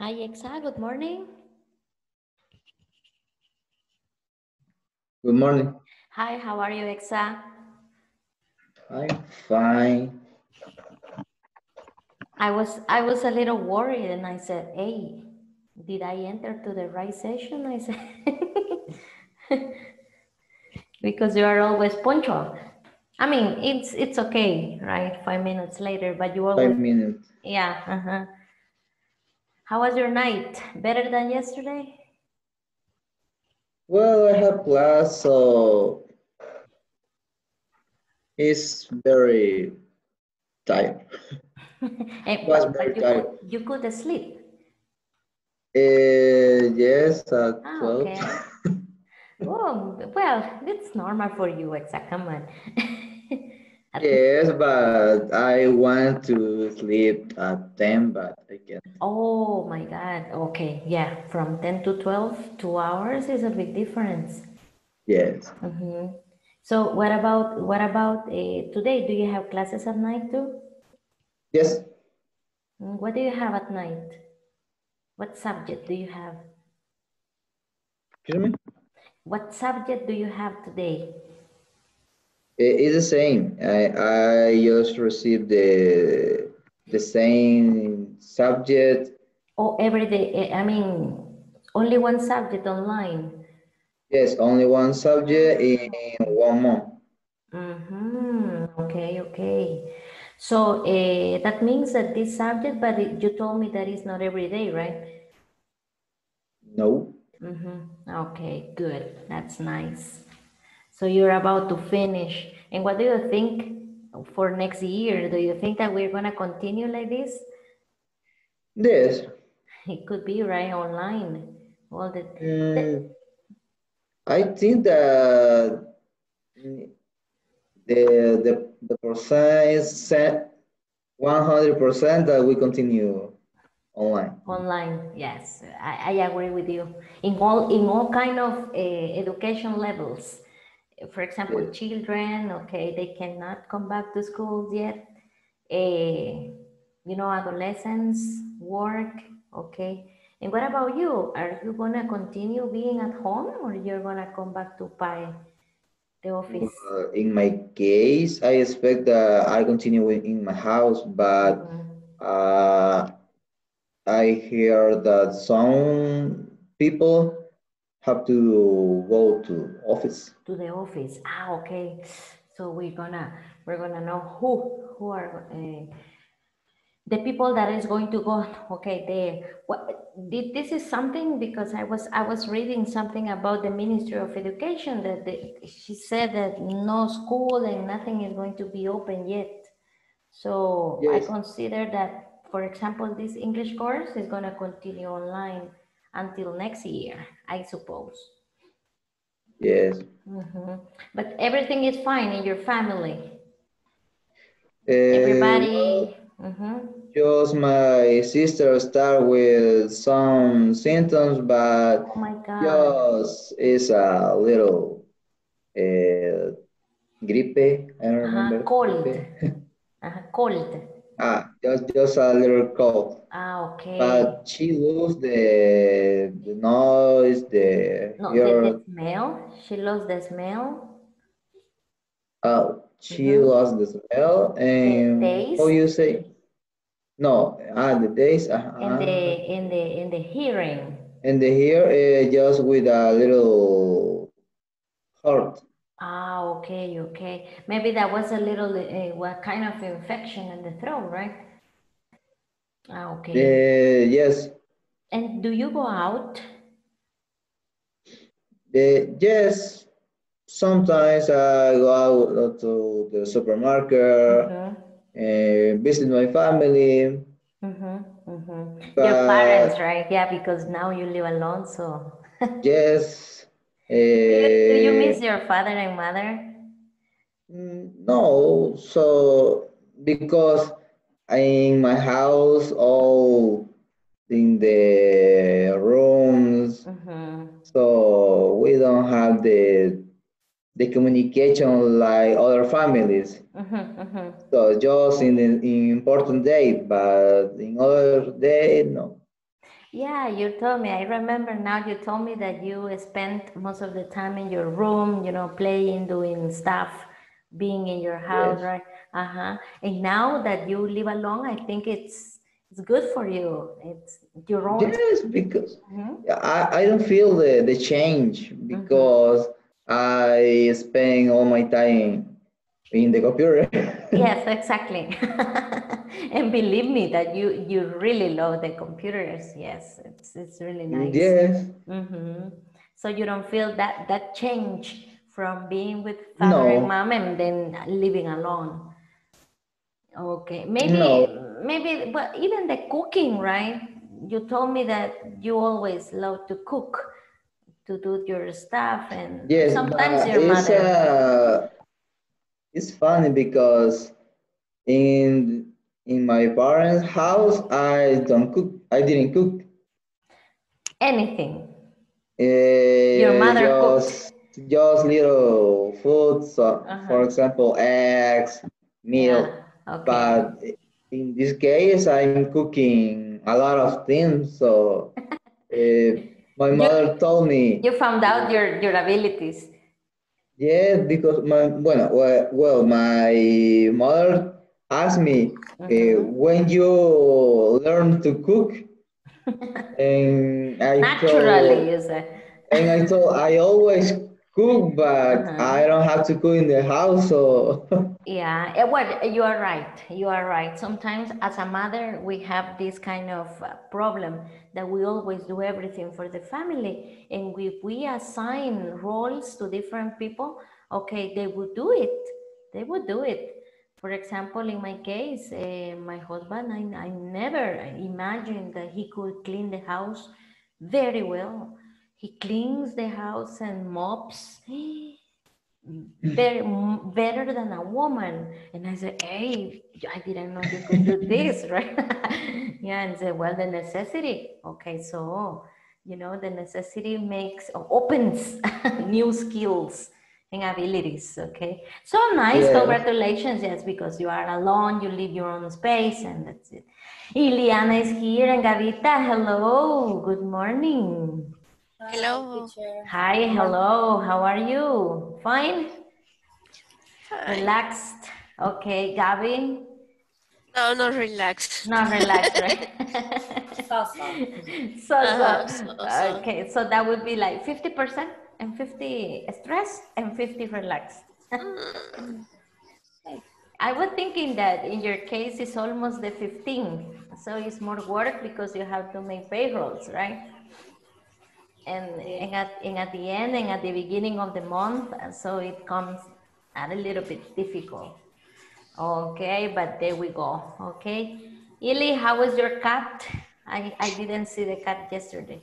Hi, Exa. Good morning. Good morning. Hi, how are you, Exa? I'm fine. I was I was a little worried and I said, hey, did I enter to the right session? I said, because you are always punctual. I mean, it's it's okay, right? Five minutes later, but you always Five minutes. yeah. Uh-huh. How was your night? Better than yesterday? Well, I have class, so it's very tired. Eh, Was very you tired. could, you could sleep. Uh, yes, at Ah, 12. okay. Oh, well, it's normal for you, Exa. Come on. At- Yes, but I want to sleep at 10, but I can't. Oh my God. Okay. Yeah. From 10 to 12, two hours is a big difference. Yes. Mhm. So what about, what about uh, today? Do you have classes at night too? Yes. Mm, What do you have at night? What subject do you have? Excuse me? What subject do you have today? It's the same. I, I just received the, the same subject. Oh, every day. eh, I mean, only one subject online. Yes, only one subject in one month. Mm-hmm. Okay, okay. So uh, that means that this subject, but it, you told me that it's not every day, right? No. Mm-hmm. Okay, good. That's nice. So you're about to finish. And what do you think for next year? Do you think that we're gonna continue like this? Yes. It could be right online. All the, Mm, I think that the the the percent set one hundred percent that we continue online. Online, yes, I, I agree with you. In all in all kind of uh, education levels. For example, Yes. children, okay, they cannot come back to schools yet. Uh, you know, adolescents, work, okay. And what about you? Are you gonna continue being at home or you're gonna come back to PAE, the office? Uh, in my case, I expect that I continue in my house, but Mhm. uh, I hear that some people have to go to office. to the office. Ah, okay. So we're gonna we're gonna know who who are uh, the people that is going to go. Okay, there. What did this is something because I was I was reading something about the Ministry of Education that she said that no school and nothing is going to be open yet. So I consider that, for example, this English course is gonna continue online until next year, I suppose. Yes. Mhm. But everything is fine in your family. Uh, Everybody. mhm. Just my sister start with some symptoms, but Oh my God. just is a little uh, gripe. I don't Uh-huh, remember. cold. Uh-huh, cold. ah, just just a little cold. Ah, okay. But she lose the the noise, the no, the, hear. the smell. She lost the smell. Uh, she Mhm. lost the smell and taste. you say? No, ah, the taste. Uh, And the in the in the hearing. and the hair uh, just with a little hurt. Ah, okay, okay. Maybe that was a little uh, what kind of infection in the throat, right? Ah, okay. Uh, yes, And do you go out? the yes. Sometimes I go out to the supermarket Mhm, and visit my family. mhm, mhm. Your parents, right? Yeah, because now you live alone, so. Yes. Do you, do you uh, miss your father and mother? Mm, No, so because in my house, all in the rooms, Mhm, so we don't have the the communication like other families. mhm, mhm. So just in the in important day, but in other day, no. Yeah, you told me. I remember now you told me that you spent most of the time in your room, you know, playing, doing stuff, being in your house, Yes. right? Uh-huh. And now that you live alone, I think it's it's good for you. It's your own. Yes, because Mhm. I, I don't feel the, the change because I spend all my time in the computer. Yes, exactly. And believe me that you you really love the computers. Yes, it's it's really nice. Yes. hmm So you don't feel that that change from being with father and mom and then living alone. Okay, maybe No. maybe but even the cooking, right? You told me that you always love to cook, to do your stuff, and Yes, sometimes your it's mother. uh it's funny because in in my parents' house I don't cook. I didn't cook. Anything. Your mother cooked. just just little food. So, for Uh-huh. example, eggs, milk. Yeah. Okay. But in this case, I'm cooking a lot of things. So uh, my mother told me, You found out your your abilities. yeah, because my bueno, well, well, my mother asked me uh, when you learn to cook, and I Naturally, told, you and I told I always cook, but Uh-huh. I don't have to cook in the house. So Yeah, eh, well, you are right. You are right. Sometimes, as a mother, we have this kind of uh, problem that we always do everything for the family. And if we assign roles to different people, okay, they would do it. They would do it. For example, in my case, uh, my husband, I, I never imagined that he could clean the house very well. He cleans the house and mops. better, better than a woman. And I said, hey, I didn't know you could do this, right? yeah, and said, well, the necessity. Okay, so, you know, the necessity makes, opens new skills and abilities, okay? So nice, congratulations, yes, because you are alone, you live your own space, and that's it. Iliana is here, and Gavita, hello, good morning. Hello. teacher. Hi, hello, how are you? Fine? Hi. Relaxed. Okay, Gabby? No, not relaxed. Not relaxed, right? So, so. so, Uh-huh, so, so- so. okay, so that would be like 50% and 50 stress and 50 relaxed. I was thinking that in your case it's almost the 15, so it's more work because you have to make payrolls, right? And, and, at, and at the end and at the beginning of the month, so it comes a little bit difficult. Okay, but there we go. Okay, Ili, how was your cat? I, I didn't see the cat yesterday.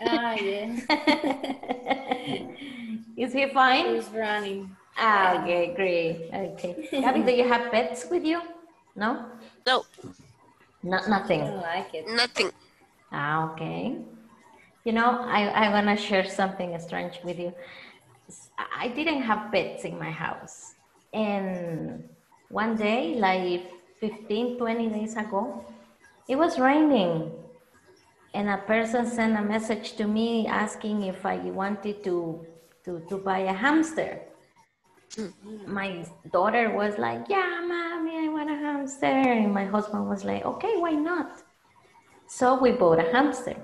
Ah, yes. Is he fine? He's running. Ah, okay, great. Okay. Gabby, do you have pets with you? No? No, Not I nothing. don't like it. nothing. Ah, okay. You know, I, I want to share something strange with you. I didn't have pets in my house. And one day, like 15, 20 days ago, it was raining. And a person sent a message to me asking if I wanted to, to, to buy a hamster. My daughter was like, Yeah, mommy, I want a hamster. And my husband was like, Okay, why not? So we bought a hamster.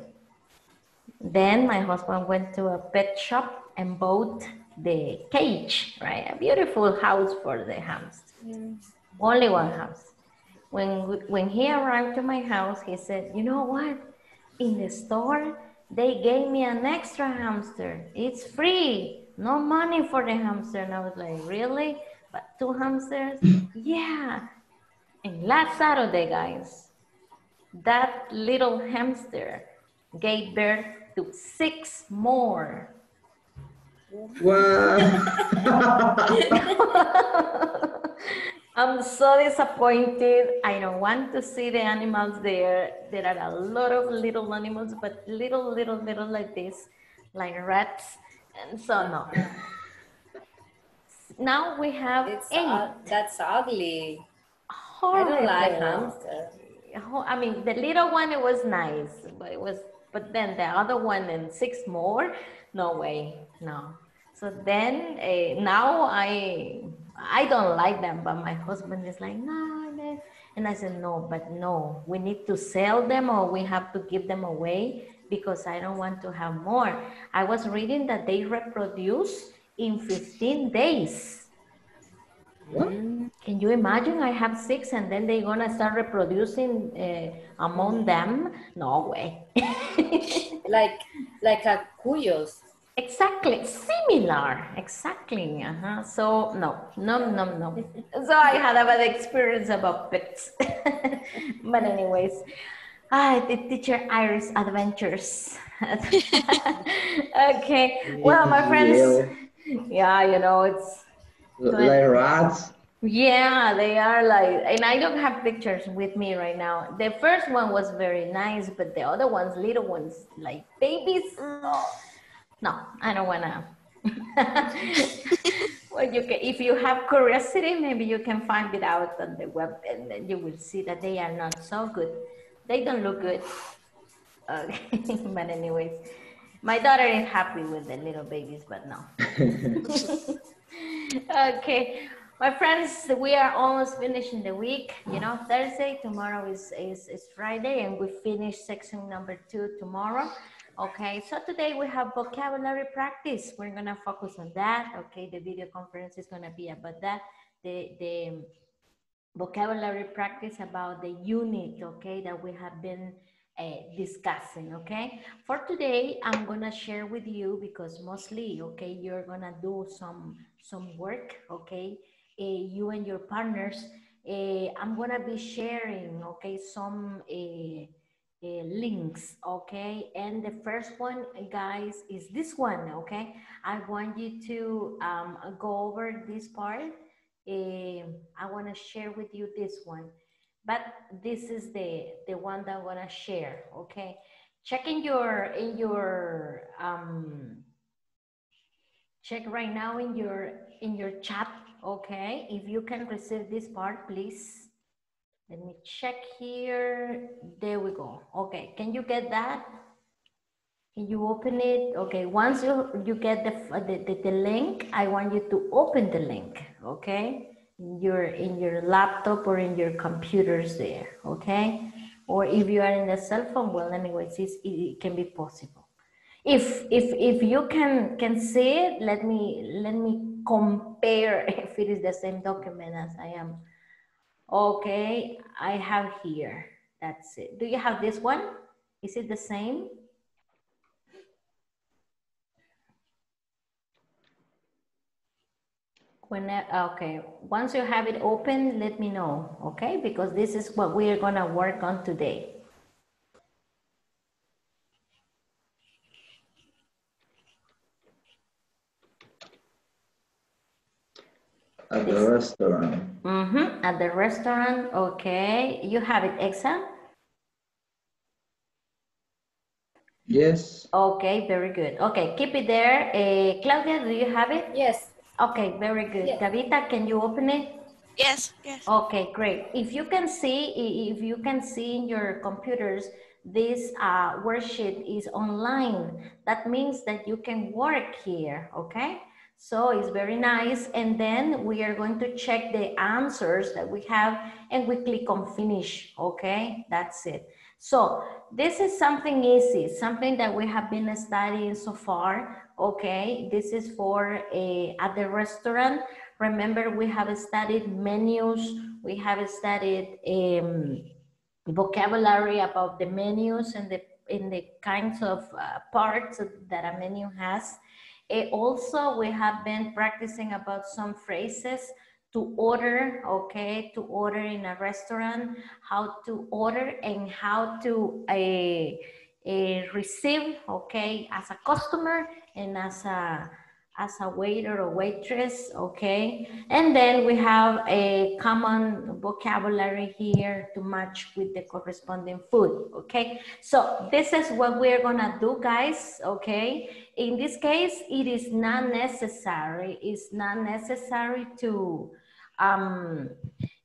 Then my husband went to a pet shop and bought the cage, right? A beautiful house for the hamster. Only one house. When, when he arrived to my house, he said, You know what? In the store, they gave me an extra hamster. It's free. No money for the hamster. And I was like, Really? But two hamsters? yeah. And last Saturday, guys, that little hamster gave birth to six more. wow. I'm so disappointed. I don't want to see the animals there. There are a lot of little animals, but little, little, little like this, like rats. And so, no. Now we have It's eight. that's ugly. I Horrible. don't like hamster. I mean, the little one, it was nice, but it was, but then the other one and six more, no way, no. So then uh, now I, I don't like them, but my husband is like, no, no. And I said, no, but no, we need to sell them or we have to give them away because I don't want to have more. I was reading that they reproduce in 15 days. What? Can you imagine? I have six and then they're gonna start reproducing uh, among them? No way. Like like a cuyos. exactly, similar, exactly. Uh-huh. So no, no, no, no. so I had a bad experience about pets. but anyways, ah, the teacher Iris adventures. okay, well, my friends, yeah, you know, it's Like rats. Yeah, they are like, and I don't have pictures with me right now. The first one was very nice, but the other ones, little ones, like babies. oh, no, I don't wanna. well, you can, if you have curiosity, maybe you can find it out on the web, and then you will see that they are not so good. They don't look good. Okay, but anyways, my daughter is happy with the little babies, but no. okay. My friends we are almost finishing the week. You know thursday tomorrow is, is is friday and we finish section number two tomorrow. Okay so today we have vocabulary practice. We're gonna focus on that. Okay the video conference is gonna be about that. The the vocabulary practice about the unit okay that we have been uh, discussing okay? For today i'm gonna share with you because mostly okay you're gonna do some some work okay? Uh, you and your partners uh, i'm gonna be sharing okay some uh, links okay? And the first one guys is this one okay? I want you to um, go over this part. I want to share with you this one. But this is the the one that I want to share okay? Check in your in your um check right now in your in your chat okay? If you can receive this part please. Let me check here. There we go. Okay can you get that? Can you open it? Okay once you you get the the, the, the link i want you to open the link okay? In your in your laptop or in your computers there okay? Or if you are in the cell phone well anyways it can be possible if if if you can can see it let me let me compare if it is the same document as i am. Okay i have here. That's it. Do you have this one? Is it the same? When okay once you have it open let me know okay? Because this is what we are going to work on today At the restaurant. mm-hmm. at the restaurant okay you have it exa Yes. okay very good okay keep it there uh, claudia do you have it Yes. okay very good Yes. Tabitha, can you open it Yes, yes. Okay, great. If you can see, if you can see in your computers, this uh, worksheet is online. That means that you can work here, okay? So it's very nice. And then we are going to check the answers that we have and we click on finish, okay? That's it. So this is something easy, something that we have been studying so far, okay? This is for a, at the restaurant. Remember, we have studied menus, we have studied um, vocabulary about the menus and the, in the kinds of uh, parts that a menu has. Eh, also, we have been practicing about some phrases to order, okay, to order in a restaurant, how to order and how to uh, uh, receive, okay, as a customer and as a as a waiter or waitress, okay? And then we have a common vocabulary here to match with the corresponding food, okay? So this is what we're gonna do, guys, okay? In this case, it is not necessary, it's not necessary to, um,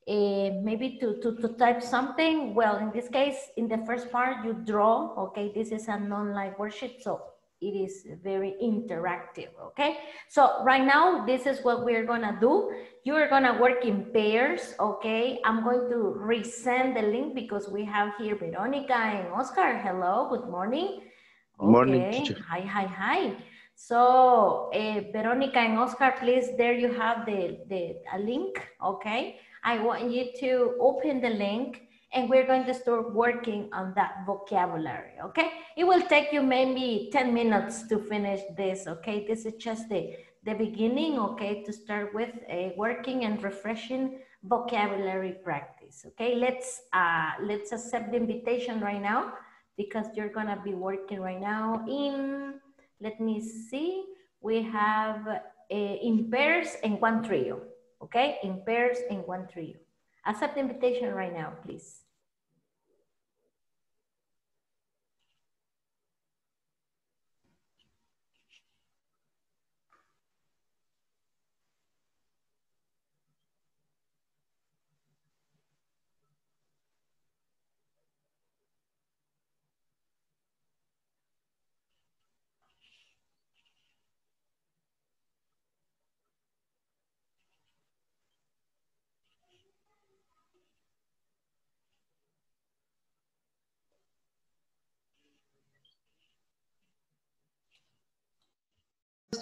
uh, maybe to, to, to type something. Well, in this case, in the first part, you draw, okay? This is a non-live worksheet, so it is very interactive, okay? So right now, this is what we're gonna do. You're gonna work in pairs, okay? I'm going to resend the link because we have here Veronica and Oscar. Hello, good morning. Morning, teacher. Hi, hi, hi. So, uh, Veronica and Oscar, please, there you have the, the a link, okay? I want you to open the link and we're going to start working on that vocabulary, okay? It will take you maybe 10 minutes to finish this, okay? This is just the, the beginning, okay, to start with uh, working and refreshing vocabulary practice, okay? Let's, uh, let's accept the invitation right now because you're gonna be working right now in, let me see, we have uh, in pairs and one trio, okay? In pairs and one trio. Accept the invitation right now, please.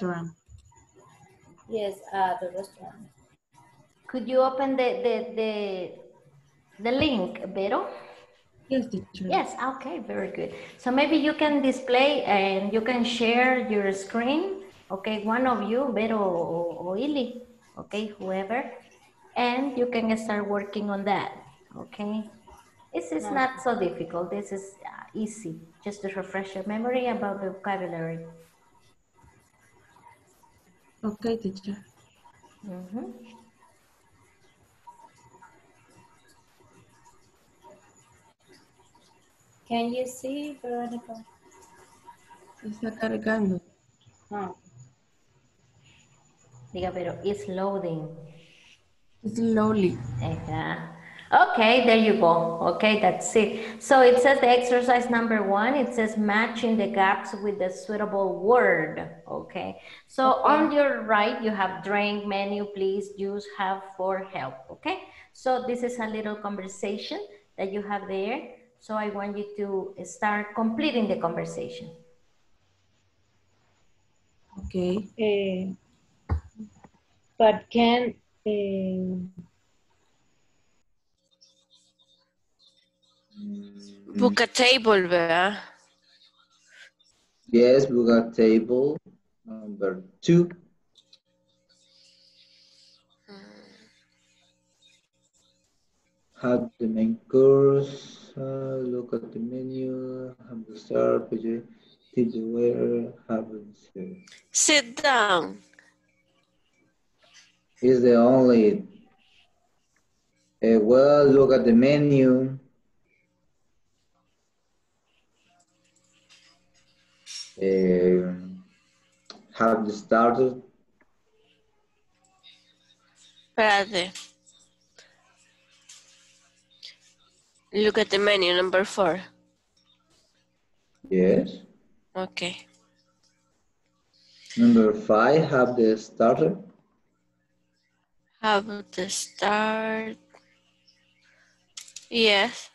Restaurant. Yes, at the restaurant. Could you open the, the, the, the link, Vero? Yes, teacher. Yes, okay, very good. So maybe you can display and you can share your screen, okay, one of you, Vero or, or Ili, okay, whoever, and you can start working on that, okay? This is not so difficult, this is uh, easy, just to refresh your memory about the vocabulary. Okay, teacher. Mhm. Can you see, Veronica? Está cargando. No. Diga, pero it's loading. It's Slowly. Ajá. Okay, there you go. Okay, that's it. So it says the exercise number one, it says matching the gaps with the suitable word. Okay, so on your right, you have drink, menu, please, use, have, for, help. Okay, so this is a little conversation that you have there. So I want you to start completing the conversation. Okay. Eh, but can eh, Book a table, ¿verdad? Yes, book a table number two. Have the main course, uh, look at the menu, have the start, page, teach where, have the. Sit down. Is the only, uh, well, look at the menu. Um, have the started, Espérate. Look at the menu, number four. yes. Okay. Number five, have the starter. Have the start. Yes.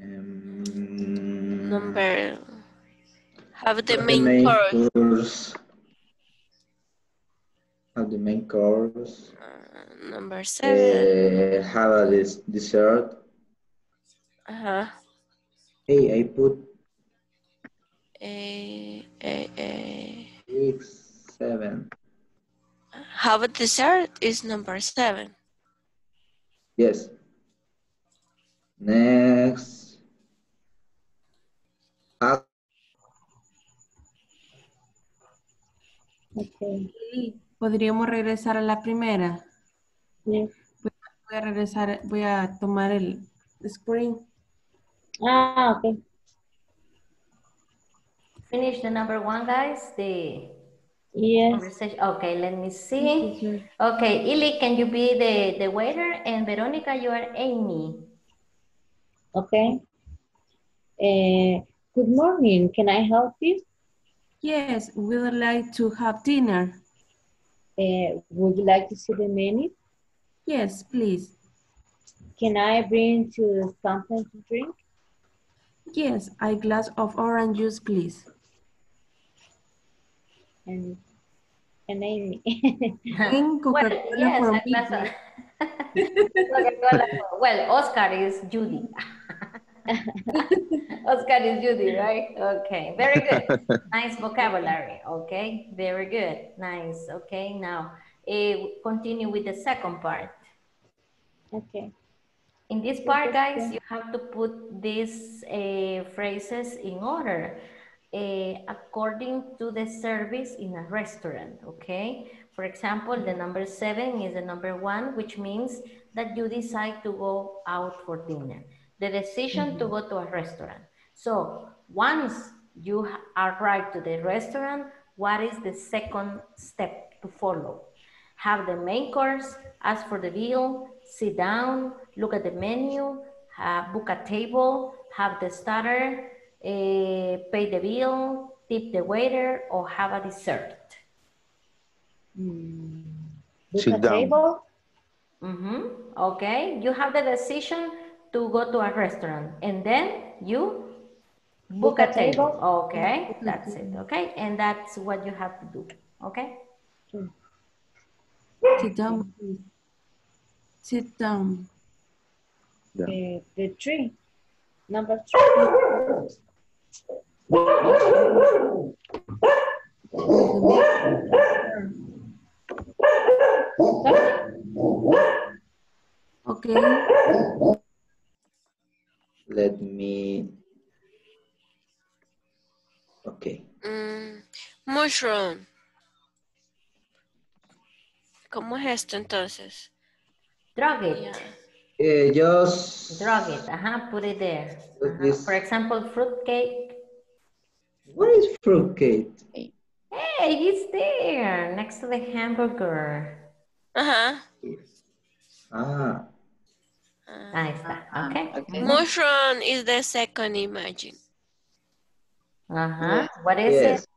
Um, Number. Have the have main course. course. Have the main course. Uh, number seven. Uh, have a des- dessert. Uh-huh. Hey, I put Eh, eh, eh. six, seven. Have a dessert is number seven. Yes. Next. Okay. Podríamos regresar a la primera. Yes. Voy a regresar, voy a tomar el screen. Ah, okay. Finish the number one, guys, the, Yes. Conversation. Okay, let me see. Okay, Ili, can you be the, the waiter? And Veronica, you are Amy. Okay. Uh, good morning. Can I help you? Yes, we would like to have dinner. Uh, would you like to see the menu? Yes, please. Can I bring to something to drink? Yes, a glass of orange juice, please. And and Amy. And Coca-Cola yes, for me, glass please. of- Coca-Cola Well, Oscar is Judy. Oscar is Judy, right? Okay, very good. Nice vocabulary, okay? Very good, nice, okay? Now, eh, continue with the second part. okay. In this part, guys, you have to put these uh, phrases in order uh, according to the service in a restaurant, okay? For example, the number seven is the number one, which means that you decide to go out for dinner. The decision to go to a restaurant. So once you arrive to the restaurant, what is the second step to follow? have the main course, ask for the bill, sit down, look at the menu, uh, book a table, have the starter, eh, pay the bill, tip the waiter, or have a dessert. Mm. Book Sit a down. table. Mhm, Okay, you have the decision to go to a restaurant and then you book, a, table. Okay, that's it. Okay, and that's what you have to do. Okay. Sit down. Sit down. Uh, the tree. Number three. Okay. Let me. Okay. Mm, mushroom. ¿Cómo es esto entonces? Drug it. Yeah. Eh, just. Drug it. Uh-huh, put it there. Uh-huh. this- For example, fruitcake. What is fruitcake? Hey, it's there next to the hamburger. Ajá. Ah, Ahí está. Okay. Okay. Mushroom is the second image. Uh-huh. What is yes. it?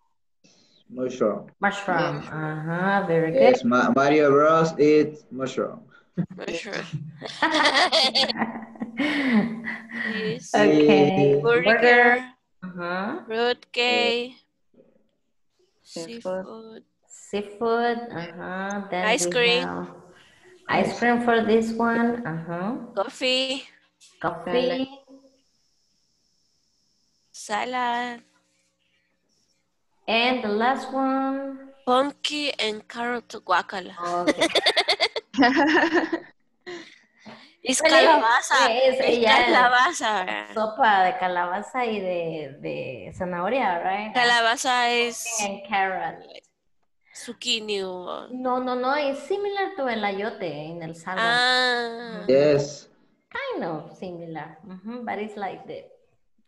Mushroom. Mushroom. Uh-huh. Very good. Yes, Ma Mario Bros. eats mushroom. Mushroom. yes. okay. Burger, Uh-huh. fruit cake, Seafood. seafood, Seafood. Uh-huh. Then Ice cream. Ice cream for this one. Uh-huh. coffee, Coffee. salad, And the last one. pumpkin, and carrot guacala. Okay. Es calabaza. es- Es calabaza. Sopa de calabaza y de, de zanahoria, right? Calabaza es And carrot. zucchini. No, no, no, it's similar to el ayote in El Salvador. Ah, Yes. Kind of similar, mhm, but it's like the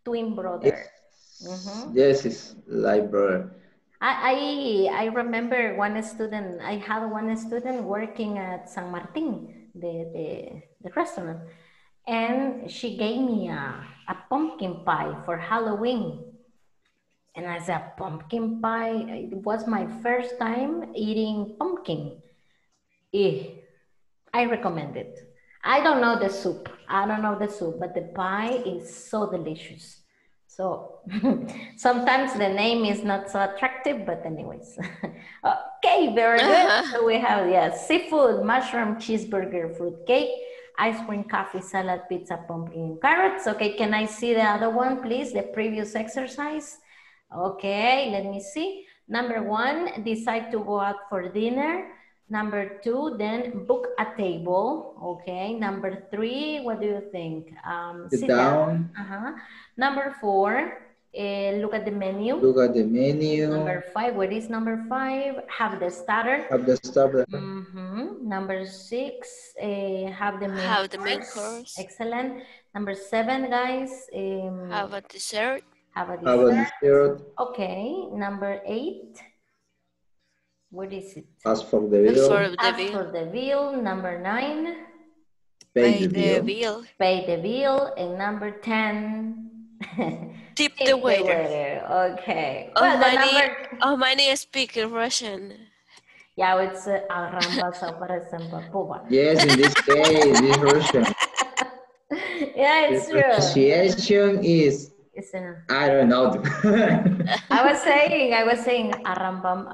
twin brother. Mhm. Yes, it's like brother. I, I I remember one student. I had one student working at San Martin, the the, the restaurant, and she gave me a, a pumpkin pie for Halloween. And I said, pumpkin pie. It was my first time eating pumpkin. Eh, I recommend it. I don't know the soup. I don't know the soup, but the pie is so delicious. So sometimes the name is not so attractive, but anyways. okay, very good. So we have yeah, seafood, mushroom, cheeseburger, fruit cake, ice cream, coffee, salad, pizza, pumpkin, carrots. Okay, can I see the other one, please? The previous exercise. Okay, let me see. Number one, decide to go out for dinner. Number two, then book a table. Okay. Number three, what do you think? Um, Sit down. Uh-huh. Number four, eh, look at the menu. Look at the menu. Number five, what is number five? Have the starter. Have the starter. Mhm. Number six, eh, have the main Have the main course. course. Excellent. Number seven, guys, um, have a dessert. have a Have a dessert. dessert. Okay. Number eight, What is it? Ask for the bill. for the Ask bill. for the bill. Number nine, Pay the bill. bill. pay the bill. And number 10, Tip tip the waiter. Okay. Oh, Well, the money. number, Oh, my name is speaking Russian. yeah, it's uh, Aramba Yes, in this case, this version. Yeah, The it's true. pronunciation is, It's in, I don't know. I was saying, I was saying Arambam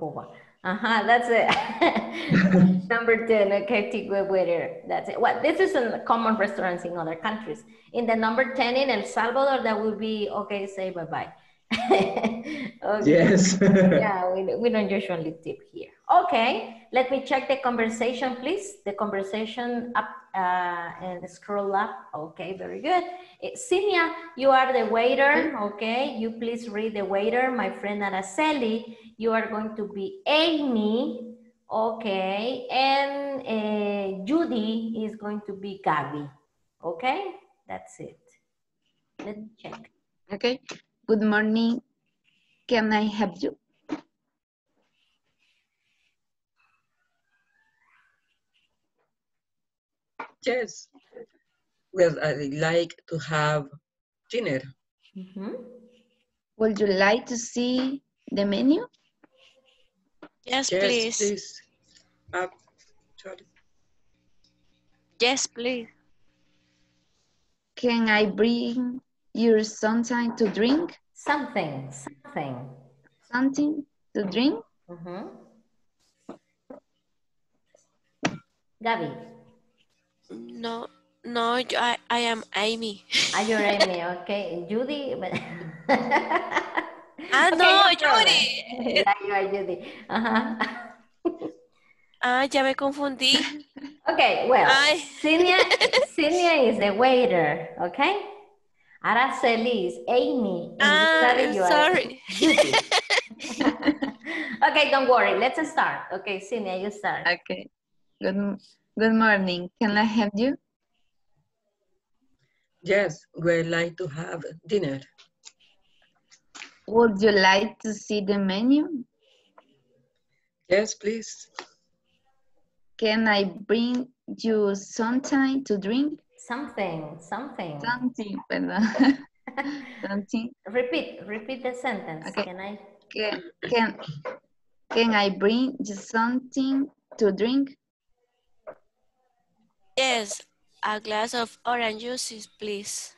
Puba. Uh-huh, that's it. Number 10, okay, Tigwe waiter. That's it. Well, this is in common restaurants in other countries. In the number 10 in El Salvador, that would be, okay, say bye-bye. okay. Yes. Yeah, we, we don't usually tip here. Okay, let me check the conversation, please. The conversation up uh, and scroll up. Okay, very good. Eh, Sinia, you are the waiter. Okay, you please read the waiter. My friend Araceli, you are going to be Amy. Okay, and uh, Judy is going to be Gabby. Okay, that's it. Let me check. Okay. Good morning. Can I help you? Yes. Well, I'd like to have dinner. Mhm. Would you like to see the menu? Yes, Yes, please. please. Uh. Yes, please. Can I bring you something to drink? Something, something. Something to drink? Mhm. Gabby, No, no, yo- I, I am Amy. are you Amy? Okay, Judy. But Ah, Okay, no. Judy. Yeah, you are Judy. Uh-huh. Ah, ya me confundí. Okay, well, Ay. Senior, Senior is the waiter. Okay, Araceli is Amy. and Ah, Gabby, sorry. Okay, don't worry. Let's start. Okay, Senior, you start. Okay. Good, good morning. Can I help you? Yes, we'd like to have dinner. Would you like to see the menu? Yes, please. Can I bring you something to drink? Something, something. Something, perdón. something. Repeat, repeat the sentence. Okay. Can I? Can, can, can I bring you something to drink? Yes, a glass of orange juice, please.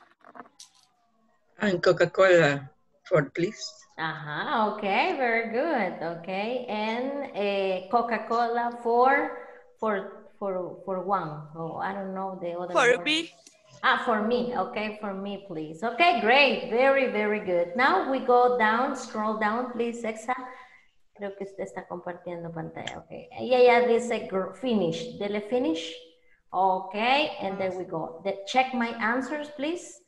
And Coca-Cola for please. Uh-huh, okay, very good. Okay, and a Coca-Cola for for for for one. Oh, I don't know the other. For me. Ah, for me. Okay, for me, please. Okay, great. Very, very good. Now we go down. Scroll down, please, Exa. Creo que usted está compartiendo pantalla. Okay. Y ella dice finish. Dele finish. Okay, and there we go. The, check my answers, please.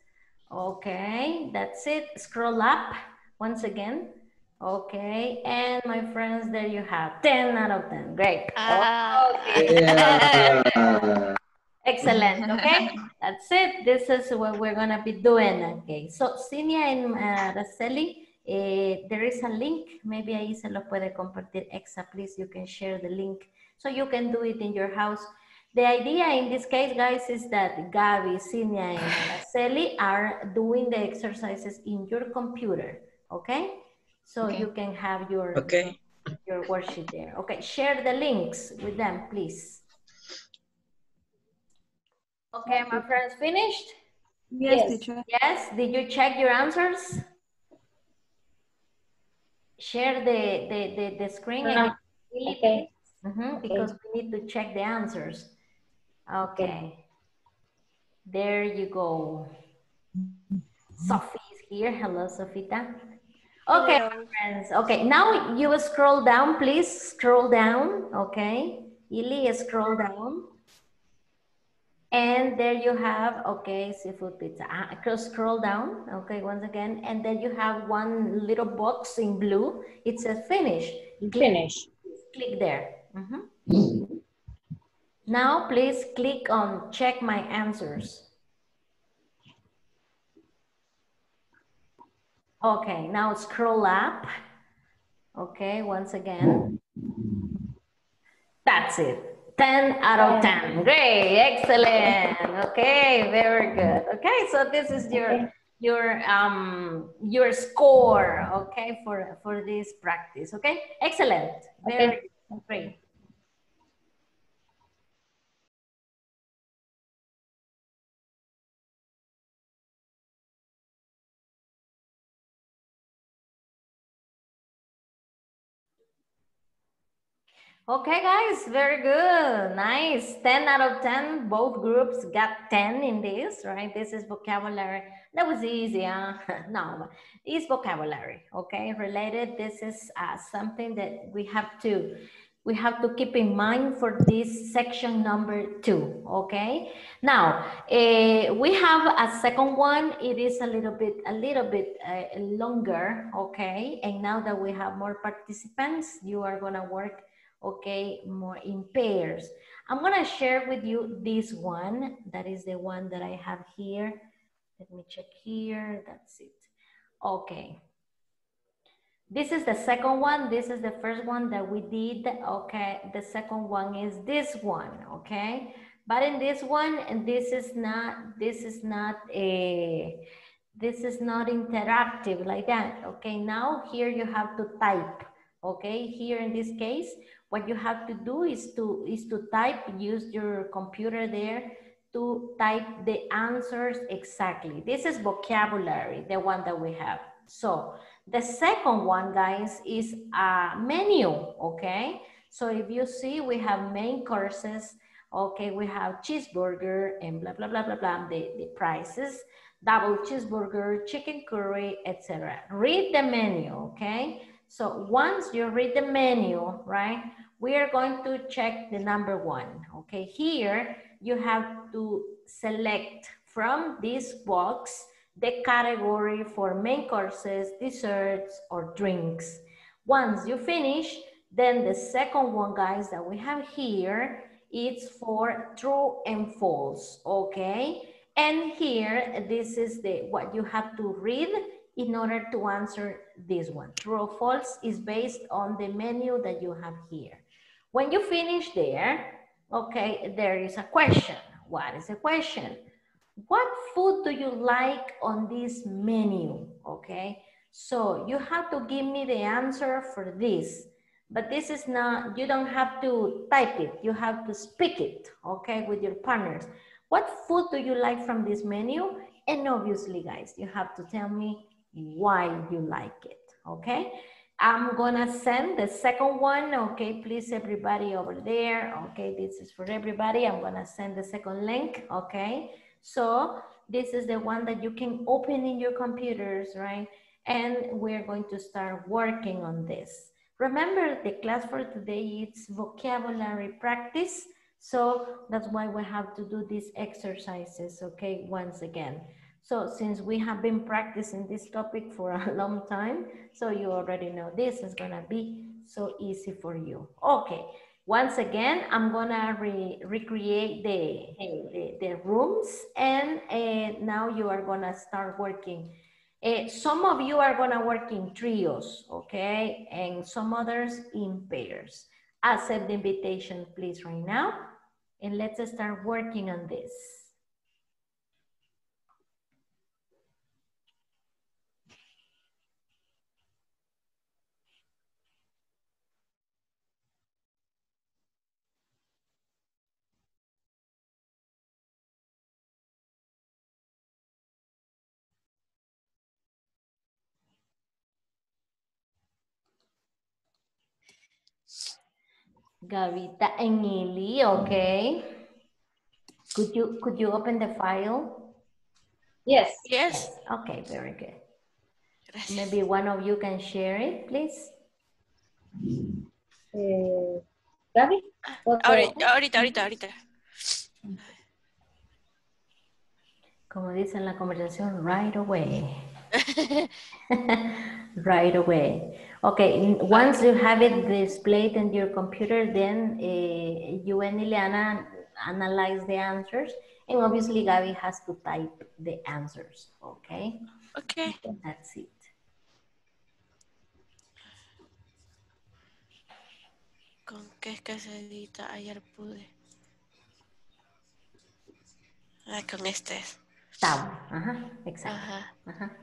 Okay, that's it. Scroll up once again. Okay, and my friends, there you have 10 out of 10. Great. Ah. Okay. Yeah. Excellent, okay? That's it. This is what we're gonna be doing, okay? So, Cinia and uh, Araceli, eh, there is a link. Maybe ahí se lo puede compartir Exa, please. You can share the link. So you can do it in your house. The idea in this case, guys, is that Gabi, Cinia, and Araceli are doing the exercises in your computer, okay? So Okay. you can have your, Okay. your worksheet there. Okay, share the links with them, please. Okay, my friends, finished? Yes, Yes. teacher. Yes, did you check your answers? Share the, the, the, the screen. Uh-huh. and- Okay. Mhm, Because we need to check the answers. Okay. There you go. Sophie is here. Hello, Sofita. Okay, my friends. Okay, now you scroll down, please. Scroll down. Okay. Ili, scroll down. And there you have, okay, seafood pizza. Ah, cross- scroll down, okay, once again. And then you have one little box in blue. It says finish. Click- Finish. Click there. Mhm. Now, please click on check my answers. Okay, now scroll up. Okay, once again. That's it. 10 out of 10. Great, excellent. Okay, very good. Okay, so this is your your um your score, okay, for for this practice. Okay, excellent. Very great. Okay, guys, very good. Nice. 10 out of 10. Both groups got 10 in this, right? This is vocabulary. That was easy, huh? no, it's vocabulary, okay? Related, this is uh, something that we have to we have to keep in mind for this section number two, okay? Now, uh, we have a second one. It is a little bit, a little bit uh, longer, okay? And now that we have more participants, you are gonna work okay, more in pairs. I'm gonna share with you this one. That is the one that I have here. Let me check here, that's it. Okay. This is the second one. This is the first one that we did. Okay, the second one is this one, okay? But in this one, and this is not, this is not a, this is not interactive like that. Okay, now here you have to type. Okay, here in this case, what you have to do is to, is to type, use your computer there to type the answers exactly. This is vocabulary, the one that we have. So the second one, guys, is a menu, okay? So if you see, we have main courses, okay? We have cheeseburger and blah, blah, blah, blah, blah, the, the prices, double cheeseburger, chicken curry, etc. Read the menu, okay? So once you read the menu, right, we are going to check the number one. Okay, here you have to select from this box the category for main courses, desserts, or drinks. Once you finish, then the second one, guys, that we have here, it's for true and false, okay? And here, this is the what you have to read in order to answer this one. True or false is based on the menu that you have here. When you finish there, okay, there is a question. What is the question? What food do you like on this menu? Okay, so you have to give me the answer for this. But this is not, you don't have to type it. You have to speak it, okay, with your partners. What food do you like from this menu? And obviously, guys, you have to tell me why you like it, okay? I'm gonna send the second one, okay? Please, everybody over there, okay? This is for everybody. I'm gonna send the second link, okay? So this is the one that you can open in your computers, right? And we're going to start working on this. Remember the class for today, it's vocabulary practice. So that's why we have to do these exercises, okay? Once again. So since we have been practicing this topic for a long time, so you already know this is gonna be so easy for you. Okay, once again, I'm gonna re recreate the, the, the, rooms and uh, now you are gonna start working. Uh, some of you are gonna work in trios, okay? And some others in pairs. Accept the invitation, please, right now. And let's start working on this. Gavita Emily, okay. Could you could you open the file? Yes. Yes. Okay, very good. Maybe one of you can share it, please. Eh, Gaby? Ahorita, ahorita, ahorita, ahorita. Como dice en la conversación, right away. right away. Okay, once you have it displayed in your computer, then uh, you and Ileana analyze the answers. And obviously Gabby has to type the answers, okay? Okay. That's it. ¿Con qué es que? Ayer pude. Ah, con este. es. Tab. Ajá, exacto. Ajá. Ajá.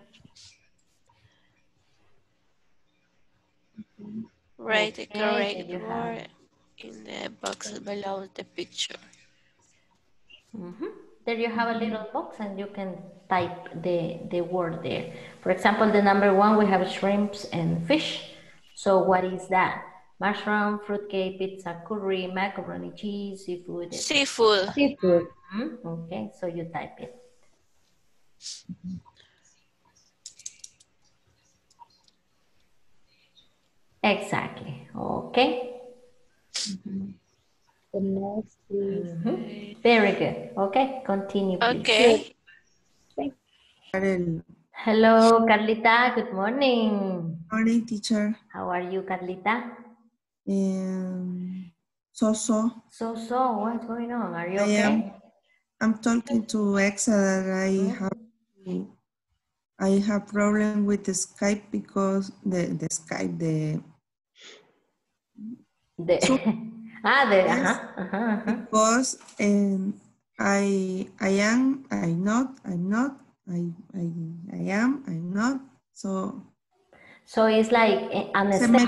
Write the correct word in the box below the picture. Mhm. There you have a little box and you can type the, the word there. For example, the number one, we have shrimps and fish. So what is that? Mushroom, fruitcake, pizza, curry, macaroni, cheese, seafood. Seafood. Seafood. Mhm. Okay, so you type it. Exactly. Okay. The next is Mhm. Very good. Okay, continue. please. Okay. Para Hello, Carlita. Good morning. morning teacher. How are you, Carlita? Um, so so So, so, what's going on? Are you I okay? am. I'm talking to Exa that I have I have problem with the Skype because the the Skype the The, So- ah, the, Yes. ajá, ajá. because um, I I am I not I'm not I I I am I'm not so So it's like eh, an se me,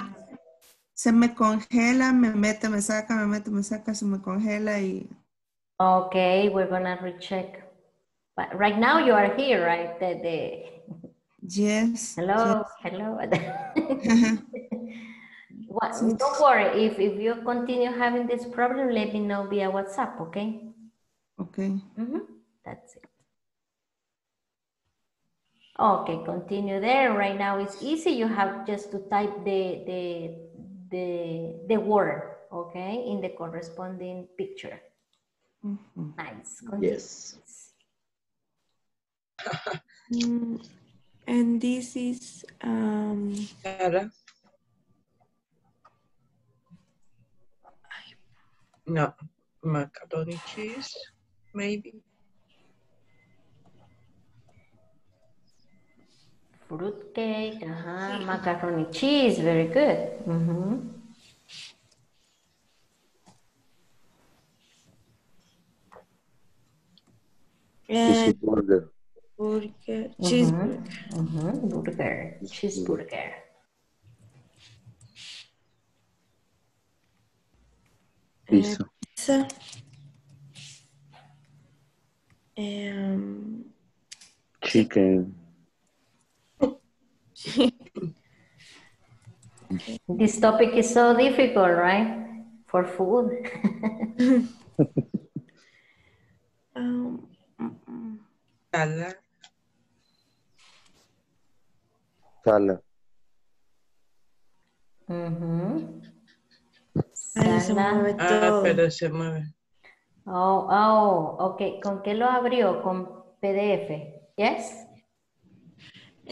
se me congela, me mete, me saca, me mete, me saca, se me congela y Okay, we're gonna recheck. But right now you are here, right? The, the, yes. hello, hello. yes. What, don't worry, if, if you continue having this problem, let me know via WhatsApp, okay? okay. Mhm, That's it. Okay, continue there. Right now it's easy. You have just to type the, the, the, the word, okay, in the corresponding picture. Mhm. Nice. Continue. Yes. Mm, and this is um Sarah. No, macaroni cheese, maybe. Fruit cake, uh-huh, macaroni cheese, very good. Mhm. and burger. Burger cheeseburger. Mhm, Burger, cheeseburger. Pizza. pizza. Um, Chicken. This topic is so difficult, right? For food. um, mm, Mhm. Ay, se mueve Ah, todo. pero se mueve. Oh, oh, ok. ¿Con qué lo abrió? ¿Con PDF? Yes?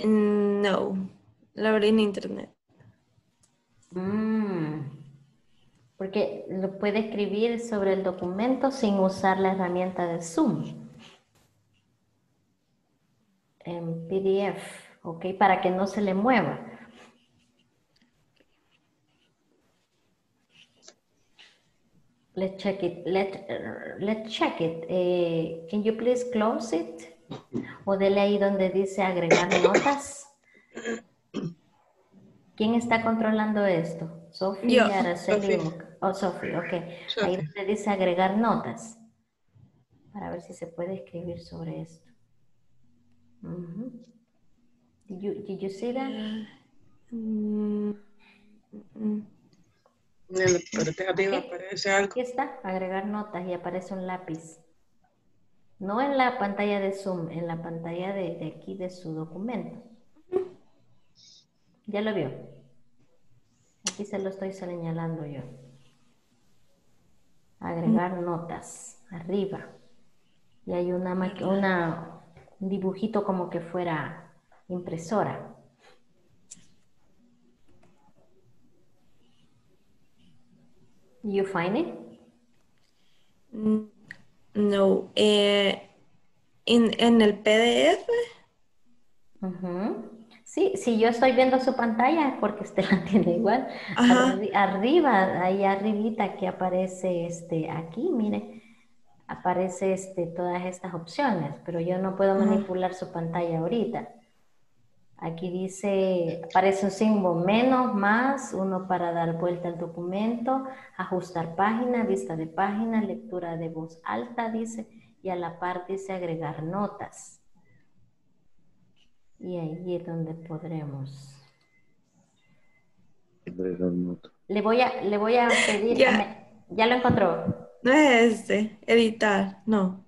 Mm, No, lo abrí en internet. Mm. Porque lo puede escribir sobre el documento sin usar la herramienta de Zoom. En PDF, ok, para que no se le mueva. Let's check it. Let, uh, let's check it. Eh, can you please close it? O dele ahí donde dice agregar notas. ¿Quién está controlando esto? Sofía. Araceli. O- Oh, Sofía, ok. Ahí donde dice agregar notas. Para ver si se puede escribir sobre esto. Did you, did you see that? Mm, En la parte de arriba aparece algo. Aquí está, agregar notas y aparece un lápiz. No en la pantalla de Zoom, en la pantalla de, de aquí de su documento. ¿Ya lo vio? Aquí se lo estoy señalando yo. Agregar notas, arriba. Y hay una, una, un dibujito como que fuera impresora. You find it? mm, No, eh, en, en el PDF. Sí, Sí, si yo estoy viendo su pantalla, porque usted la tiene igual. Arri- arriba, ahí arribita que aparece este, aquí, mire, aparece este, todas estas opciones, pero yo no puedo Ajá. manipular su pantalla ahorita. Aquí dice, aparece un símbolo menos, más, uno para dar vuelta al documento, ajustar página, vista de página, lectura de voz alta, dice, y a la par dice agregar notas. Y ahí es donde podremos. Le voy a, le voy a pedir Ya. me- ¿Ya lo encontró? No es este, editar, no.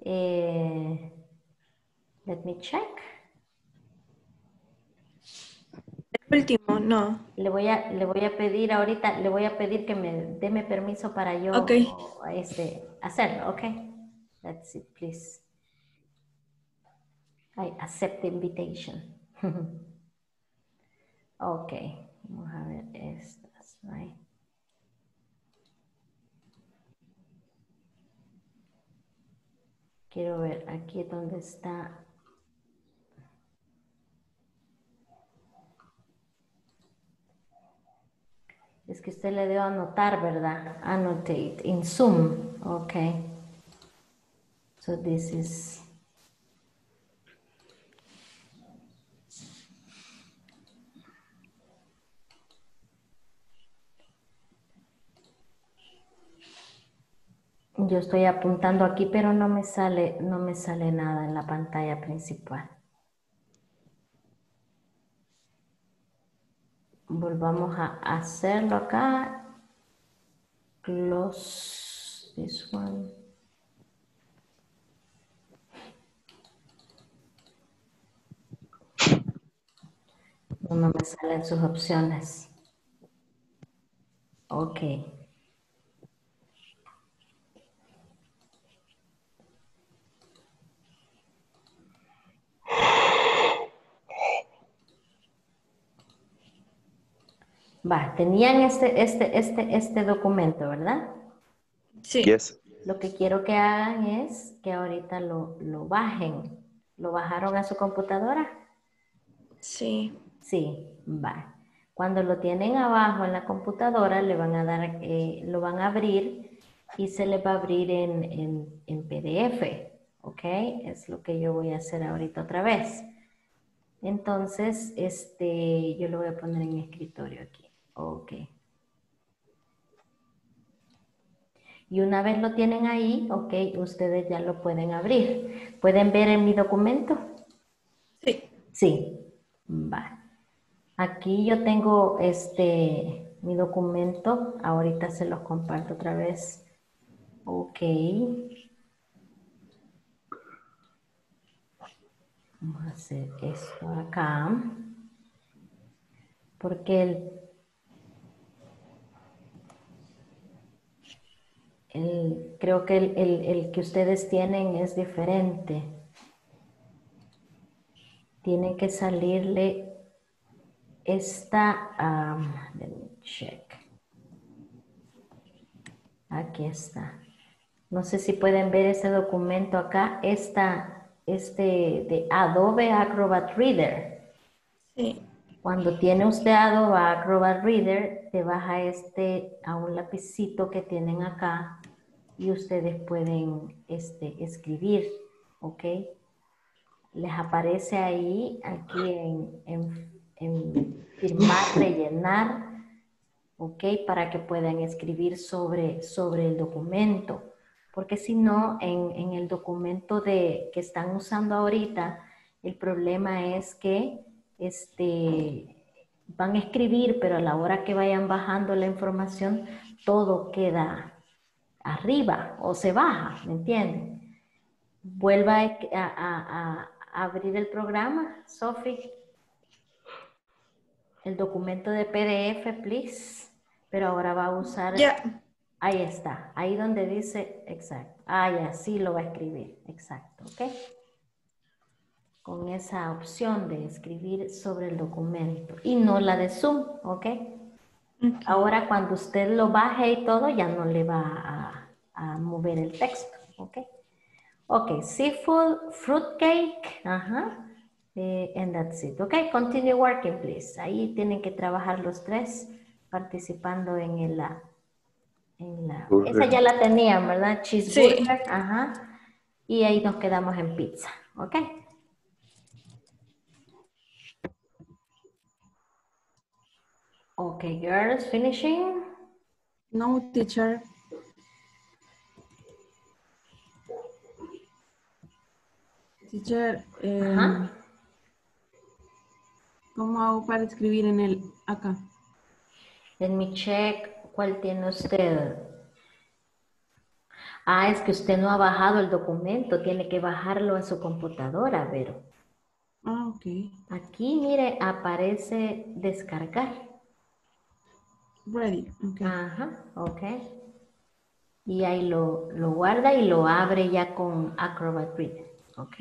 Eh, let me check. El último, no. Le voy a, le voy a pedir ahorita, le voy a pedir que me déme permiso para yo Ok. este, hacerlo, ¿ok? That's it, please. I accept the invitation. ok, vamos a ver estas, right? Quiero ver aquí donde está. Es que usted le debe anotar, ¿verdad? Annotate in Zoom. Okay. So this is. Yo estoy apuntando aquí, pero no me sale, no me sale nada en la pantalla principal. Volvamos a hacerlo acá. Close this one. No, me salen sus opciones. Ok. Va, tenían este, este, este, este documento, ¿verdad? Sí. Yes. Lo que quiero que hagan es que ahorita lo, lo bajen. ¿Lo bajaron a su computadora? Sí. Sí, va. Cuando lo tienen abajo en la computadora, le van a dar, eh, lo van a abrir y se les va a abrir en, en, en PDF, ¿ok? Es lo que yo voy a hacer ahorita otra vez. Entonces, este, yo lo voy a poner en mi escritorio aquí. Ok. Y una vez lo tienen ahí, ok, ustedes ya lo pueden abrir. ¿Pueden ver en mi documento? Sí. Sí, va. Aquí yo tengo este, mi documento. Ahorita se los comparto otra vez. Ok. Vamos a hacer esto acá. Porque el, el- creo que el, el- el que ustedes tienen es diferente. Tiene que salirle esta, um, let me check. Aquí está. No sé si pueden ver ese documento acá. Esta, este de Adobe Acrobat Reader. Sí. Cuando tiene usted Adobe Acrobat Reader, te baja este a un lapicito que tienen acá y ustedes pueden este, escribir, ¿ok? Les aparece ahí, aquí en, en, en firmar, rellenar, ¿ok? Para que puedan escribir sobre, sobre el documento. Porque si no, en, en el documento de, que están usando ahorita, el problema es que este, van a escribir, pero a la hora que vayan bajando la información, todo queda arriba o se baja, ¿me entienden? Vuelva a, a- a- a abrir el programa, Sophie. El documento de PDF, please. Pero ahora va a usar... Ya. Ahí está, ahí donde dice, exacto. Ah, ya, sí lo va a escribir, exacto, ¿ok? Con esa opción de escribir sobre el documento y no la de Zoom, ¿ok? Ahora cuando usted lo baje y todo, ya no le va a, a mover el texto, ¿ok? Ok, seafood, fruitcake, ajá. Eh, and that's it. Okay, continue working, please. Ahí tienen que trabajar los tres participando en el, la, en la, Burger. esa ya la tenían, ¿verdad? Cheeseburger, ajá. Y ahí nos quedamos en pizza, ¿ok? Okay, girls, finishing. No, teacher. Teacher, eh, Ajá. ¿cómo hago para escribir en el acá? Let me check cuál tiene usted. Ah, es que usted no ha bajado el documento, tiene que bajarlo a su computadora, Vero. Ah, ok. Aquí, mire, aparece descargar. Ready. ok. Ajá, ok. Y ahí lo, lo guarda y lo abre ya con Acrobat Reader, ok.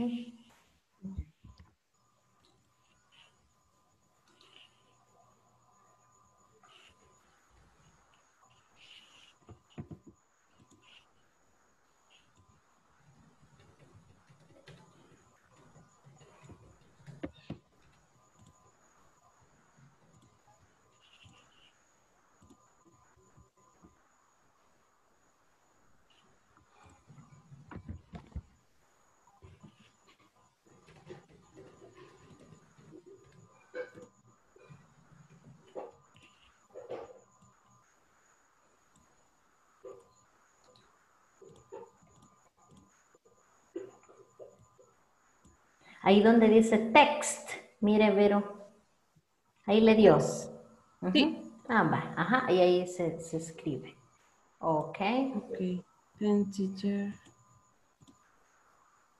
Ahí donde dice text, mire, Vero. Ahí le dio. Sí. Ujú. Ah, va, ajá, y ahí se, se escribe. Ok. Ok. Then teacher.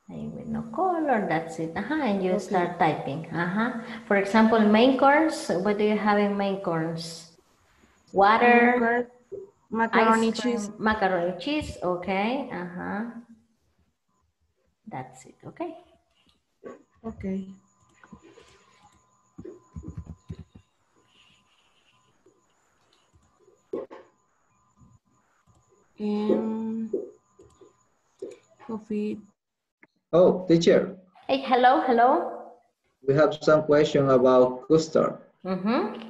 Ahí with no color, that's it. Ajá, and you Okay. start typing. Ajá. For example, main course, what do you have in main course? Water, Macaroni cheese. macaroni cheese, okay. Ajá. That's it, okay. Ok. Em, coffee. Oh, teacher, Hey, hello, hello. we have some question about custard. Mm-hmm.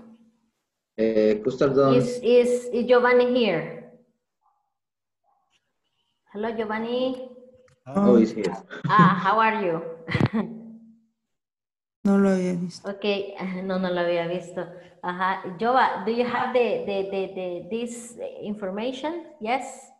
Uh, custard don't, Is, is, is Giovanni here? Hello, Giovanni. oh, it's here. Ah, how are you? No lo había visto. Okay, no, no lo había visto. Ajá. Jova, do you have the, the, the, the, this information? Yes?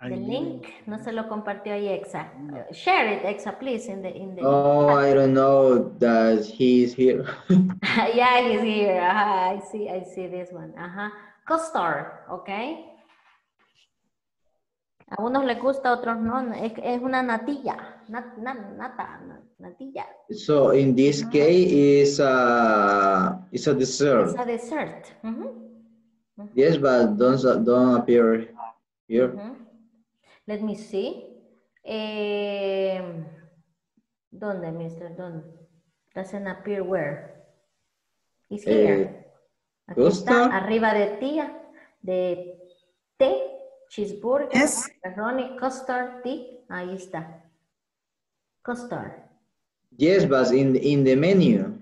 The link, no se lo compartió ahí, Exa. Share it, Exa, please, in the, in the. Oh, I don't know that he's here. yeah, he's here. I see, I see this one. Ajá. Custard, okay. A unos les gusta, a otros no. Es, es una natilla. Nat, nat- nata, na- natilla. So in this case, is a it's a dessert. Es a dessert. Ujú. Yes, but don't don't appear here. Ujú. Let me see. Eh, ¿Dónde, mister? ¿Dónde? Doesn't appear where? It's Eh, here. Aquí está, arriba de tía, de té, cheeseburger, Yes. pepperoni, custard, tea. Ahí está. Custard. Yes, but in in the menu.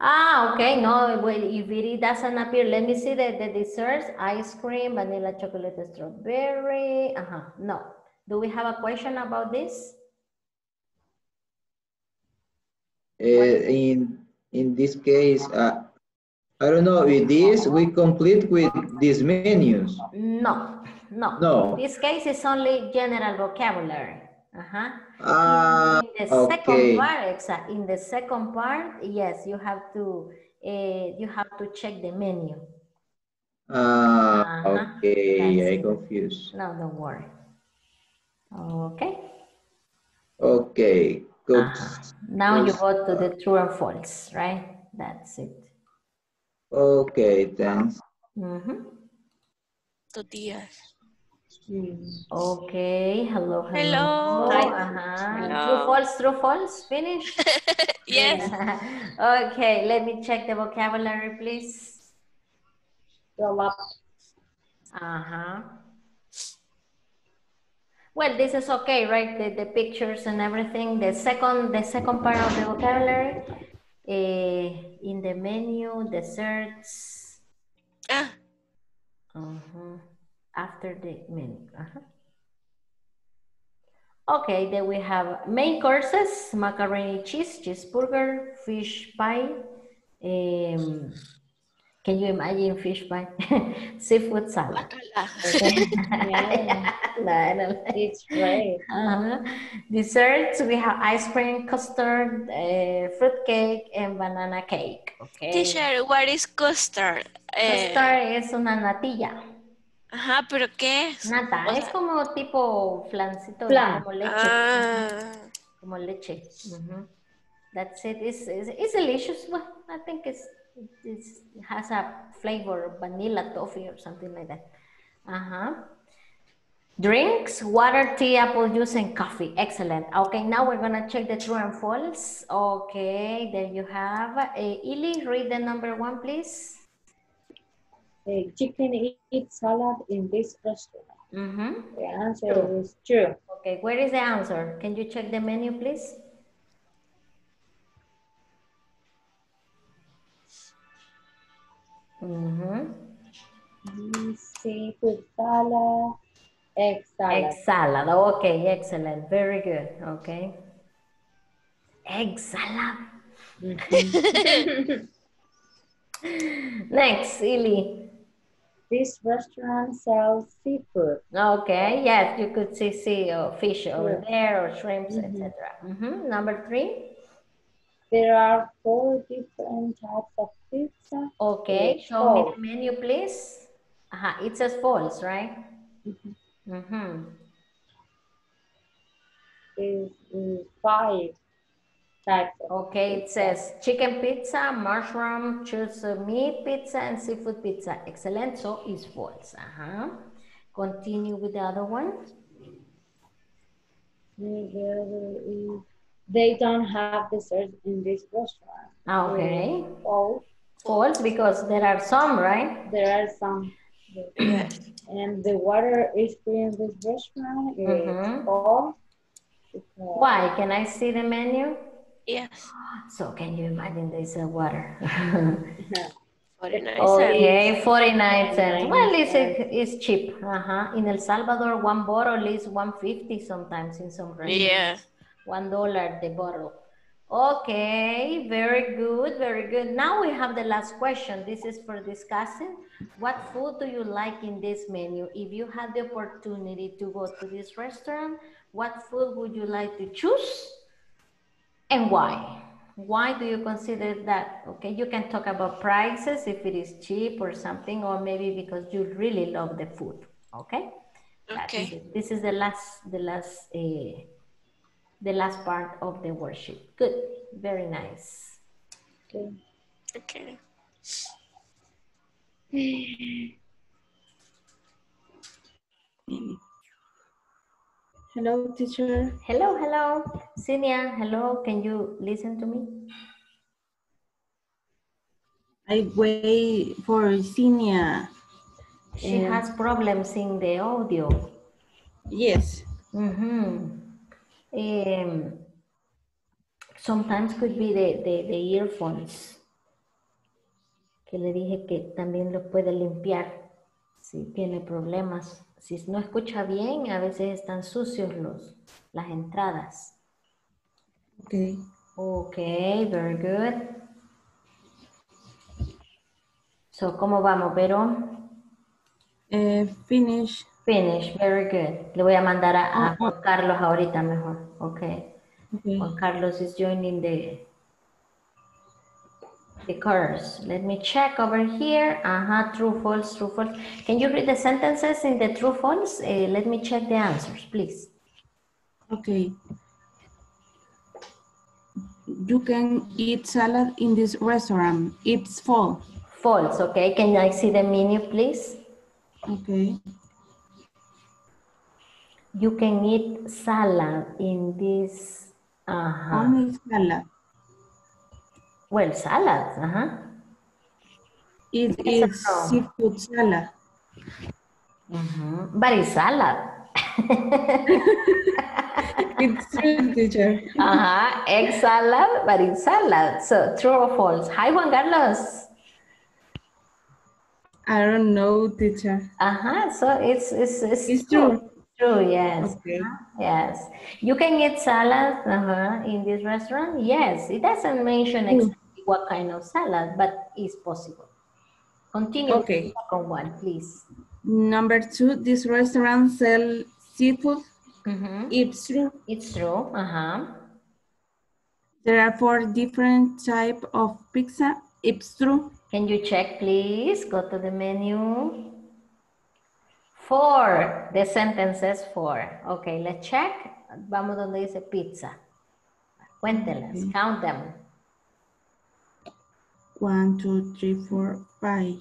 Ah, okay. No, well, if it doesn't appear, let me see the, the desserts, ice cream, vanilla chocolate strawberry. Uh-huh. No. Do we have a question about this? Uh, in in this case, uh, I don't know. With this, we complete with these menus. No, no. No. This case is only general vocabulary. Uh-huh. Ah, in the okay. second part, exact. In the second part, yes, you have to uh, you have to check the menu. Ah, Uh-huh. okay. That's I it. confused. No, don't worry. Okay. Okay. Good. Uh-huh. Now you go to the true and false, right? That's it. Okay. Thanks. Mhm. Tortillas. Okay. Hello. Hello. Hello. Uh-huh. Hello. True, false, true, false. Finish. Yes. okay. Let me check the vocabulary, please. Roll up. Uh-huh. Well, Well, this is okay, right? The, the pictures and everything. The second, the second part of the vocabulary, eh, in the menu, desserts, Ah, uh-huh, after the menu. uh-huh. Okay, then we have main courses, macaroni cheese, cheeseburger, fish pie. Um, can you imagine fish pie? Seafood salad. bacala. Yeah, No, it's great. Uh-huh. Desserts, we have ice cream, custard, uh, fruit cake, and banana cake. Okay. Teacher, what is custard? Eh, Custard es una natilla. Ajá, pero ¿qué es? Nata, O es como tipo flancito, Flan. como leche. ah, Como leche. Mhm. That's it. It's, it's, it's delicious. Well, I think it's, it's, it has a flavor of vanilla toffee or something like that. Uh-huh. Drinks, water, tea, apple juice, and coffee. Excellent. Okay, now we're gonna check the true and false. Okay, there you have. Uh, Ili, read the number one, please. Uh, chicken eat salad in this restaurant. Mm-hmm. The answer is true. Okay, where is the answer? Can you check the menu, please? Mm, Seafood salad, egg salad. Egg salad. Okay, excellent. Very good. Okay. Egg salad. Next, Ili. This restaurant sells seafood. Okay, yes, you could see, see uh, fish over Yeah. there or shrimps, Mhm. etc. Mhm. Number three. There are four different types of pizza. Okay, show me the menu, please. Uh-huh. It says false, right? Mhm. Mm-hmm. Is is five types of Okay, it says chicken pizza, mushroom, choose meat pizza, and seafood pizza. Excellent. So it's false. Uh-huh. Continue with the other one. They don't have desserts in this restaurant. Okay. Oh, False because there are some, right? there are some. yes. And the water is free in this restaurant. It's Mhm. all. because- Why? Can I see the menu? Yes. So can you imagine there's a water? 49 Oh, cents. Okay, 49 cents. Well, it's, it's cheap. Uh-huh. In El Salvador, one bottle is 150 sometimes in some restaurants. Yeah. One dollar the bottle. Okay, very good, very good. Now we have the last question. This is for discussing. What food do you like in this menu? If you had the opportunity to go to this restaurant, what food would you like to choose and why? Why do you consider that? Okay, you can talk about prices if it is cheap or something, or maybe because you really love the food. Okay. Okay. it. This is the last, the last, uh, the last part of the worship. Good, very nice. Okay. Okay. Hello, teacher. Hello, hello, Senior. Hello, can you listen to me? I wait for Senior. She Yeah. has problems in the audio. Yes. Mhm. Um, sometimes could be the, the, the earphones. Que le dije que también los puede limpiar si tiene problemas. Si no escucha bien, a veces están sucios los, las entradas. Okay. Okay, very good. So, ¿cómo vamos, Vero? Eh, finish. Finish, very good. Le voy a mandar a, a Ah, Juan Carlos ahorita mejor. Okay. Okay. Juan Carlos is joining the the course. Let me check over here. Uh-huh, true, false, true, false. Can you read the sentences in the true, false? Uh, let me check the answers, please. Okay. You can eat salad in this restaurant. It's full. False, okay. Can I see the menu, please? Okay. You can eat salad in this. Uh-huh. Only salad. Well, salad. Uh-huh. It Yes, is seafood salad. Mhm. But it's salad. It's true, teacher. Uh-huh. Egg salad, but it's salad. So true or false? Hi, Juan Carlos. I don't know, teacher. Uh-huh. So it's it's it's, It's true. True, yes. Okay. Yes. You can get salad uh-huh, in this restaurant? Yes. It doesn't mention Mm. exactly what kind of salad, but it's possible. Continue with Okay. second one, please. Number two, this restaurant sell seafood. Mhm. It's true. It's true. Uh-huh. There are four different type of pizza. It's true. Can you check, please? Go to the menu. Four. The sentence says four. Okay, let's check. Vamos donde dice pizza. Cuéntelas. Okay. Count them. One, two, three, four, five.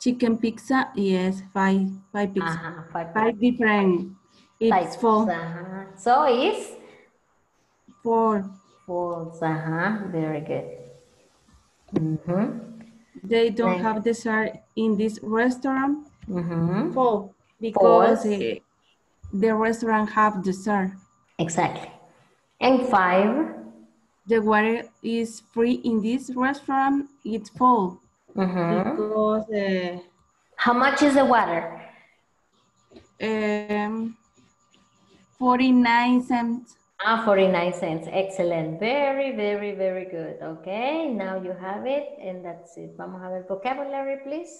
Chicken pizza, yes, five, five pizza. Uh-huh. Five. Five different. It's types. four, Uh-huh. So it's four. Four. Uh-huh. Very good. Mm-hmm. They don't Thank- have dessert in this restaurant. Mm-hmm. Four. Because eh, the restaurant have dessert. Exactly. And five. The water is free in this restaurant. It's full Mm-hmm. because uh, How much is the water? um, 49 cents. Ah, 49 cents. Excellent. Very, very, very good. Okay, now you have it and that's it. Vamos a ver vocabulary, please.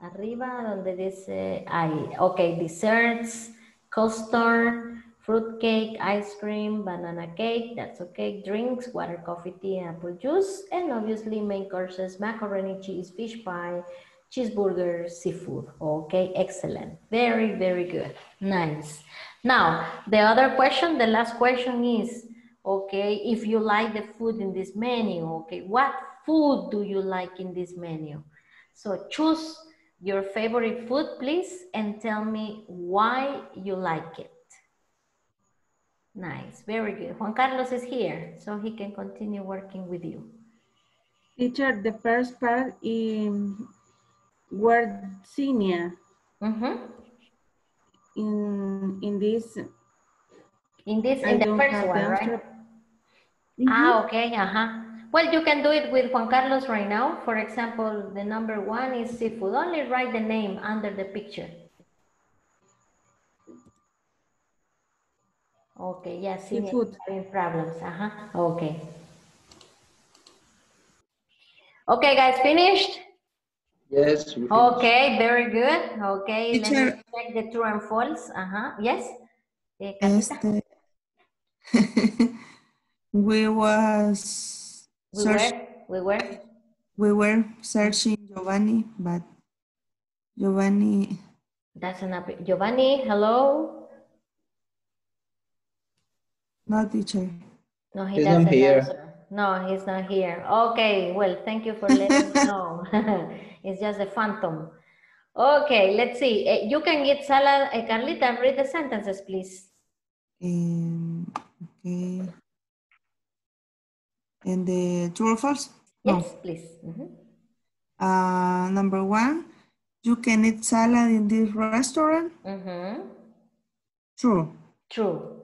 Arriba donde dice ahí. Okay, desserts, custard, fruit cake, ice cream, banana cake, that's okay. Drinks, water, coffee, tea, apple juice, and obviously main courses, macaroni, cheese, fish pie, cheeseburger, seafood. Okay, excellent. Very, very good. Nice. Now, the other question, the last question is, okay, if you like the food in this menu, okay, what food do you like in this menu? So choose your favorite food, please, and tell me why you like it. Nice, very good. Juan Carlos is here, so he can continue working with you. Teacher, the first part in word senior Mhm. in in this In this, I in the first one, right? answer. Ah, okay, uh-huh. Well, you can do it with Juan Carlos right now. For example, the number one is seafood. Only write the name under the picture. Okay, yeah, Cinia Seafood. having problems. Uh-huh. Okay. Okay, guys, finished? Yes. we Okay, very good. Okay, let me Teacher. check the true and false. Uh-huh. Yes? Eh, Este, we was We search, were, we were. we were searching Giovanni, but Giovanni That's an app. Giovanni, hello? Not teacher. No, he He's not doesn't here. answer. No, he's not here. Okay, well, thank you for letting me know. it's just a phantom. Okay, let's see. Eh, you can get salad. eh, Carlita, read the sentences, please. Um, okay. And the true or false? No. Yes, please. Mhm. Uh, number one, you can eat salad in this restaurant. Mhm. True. True.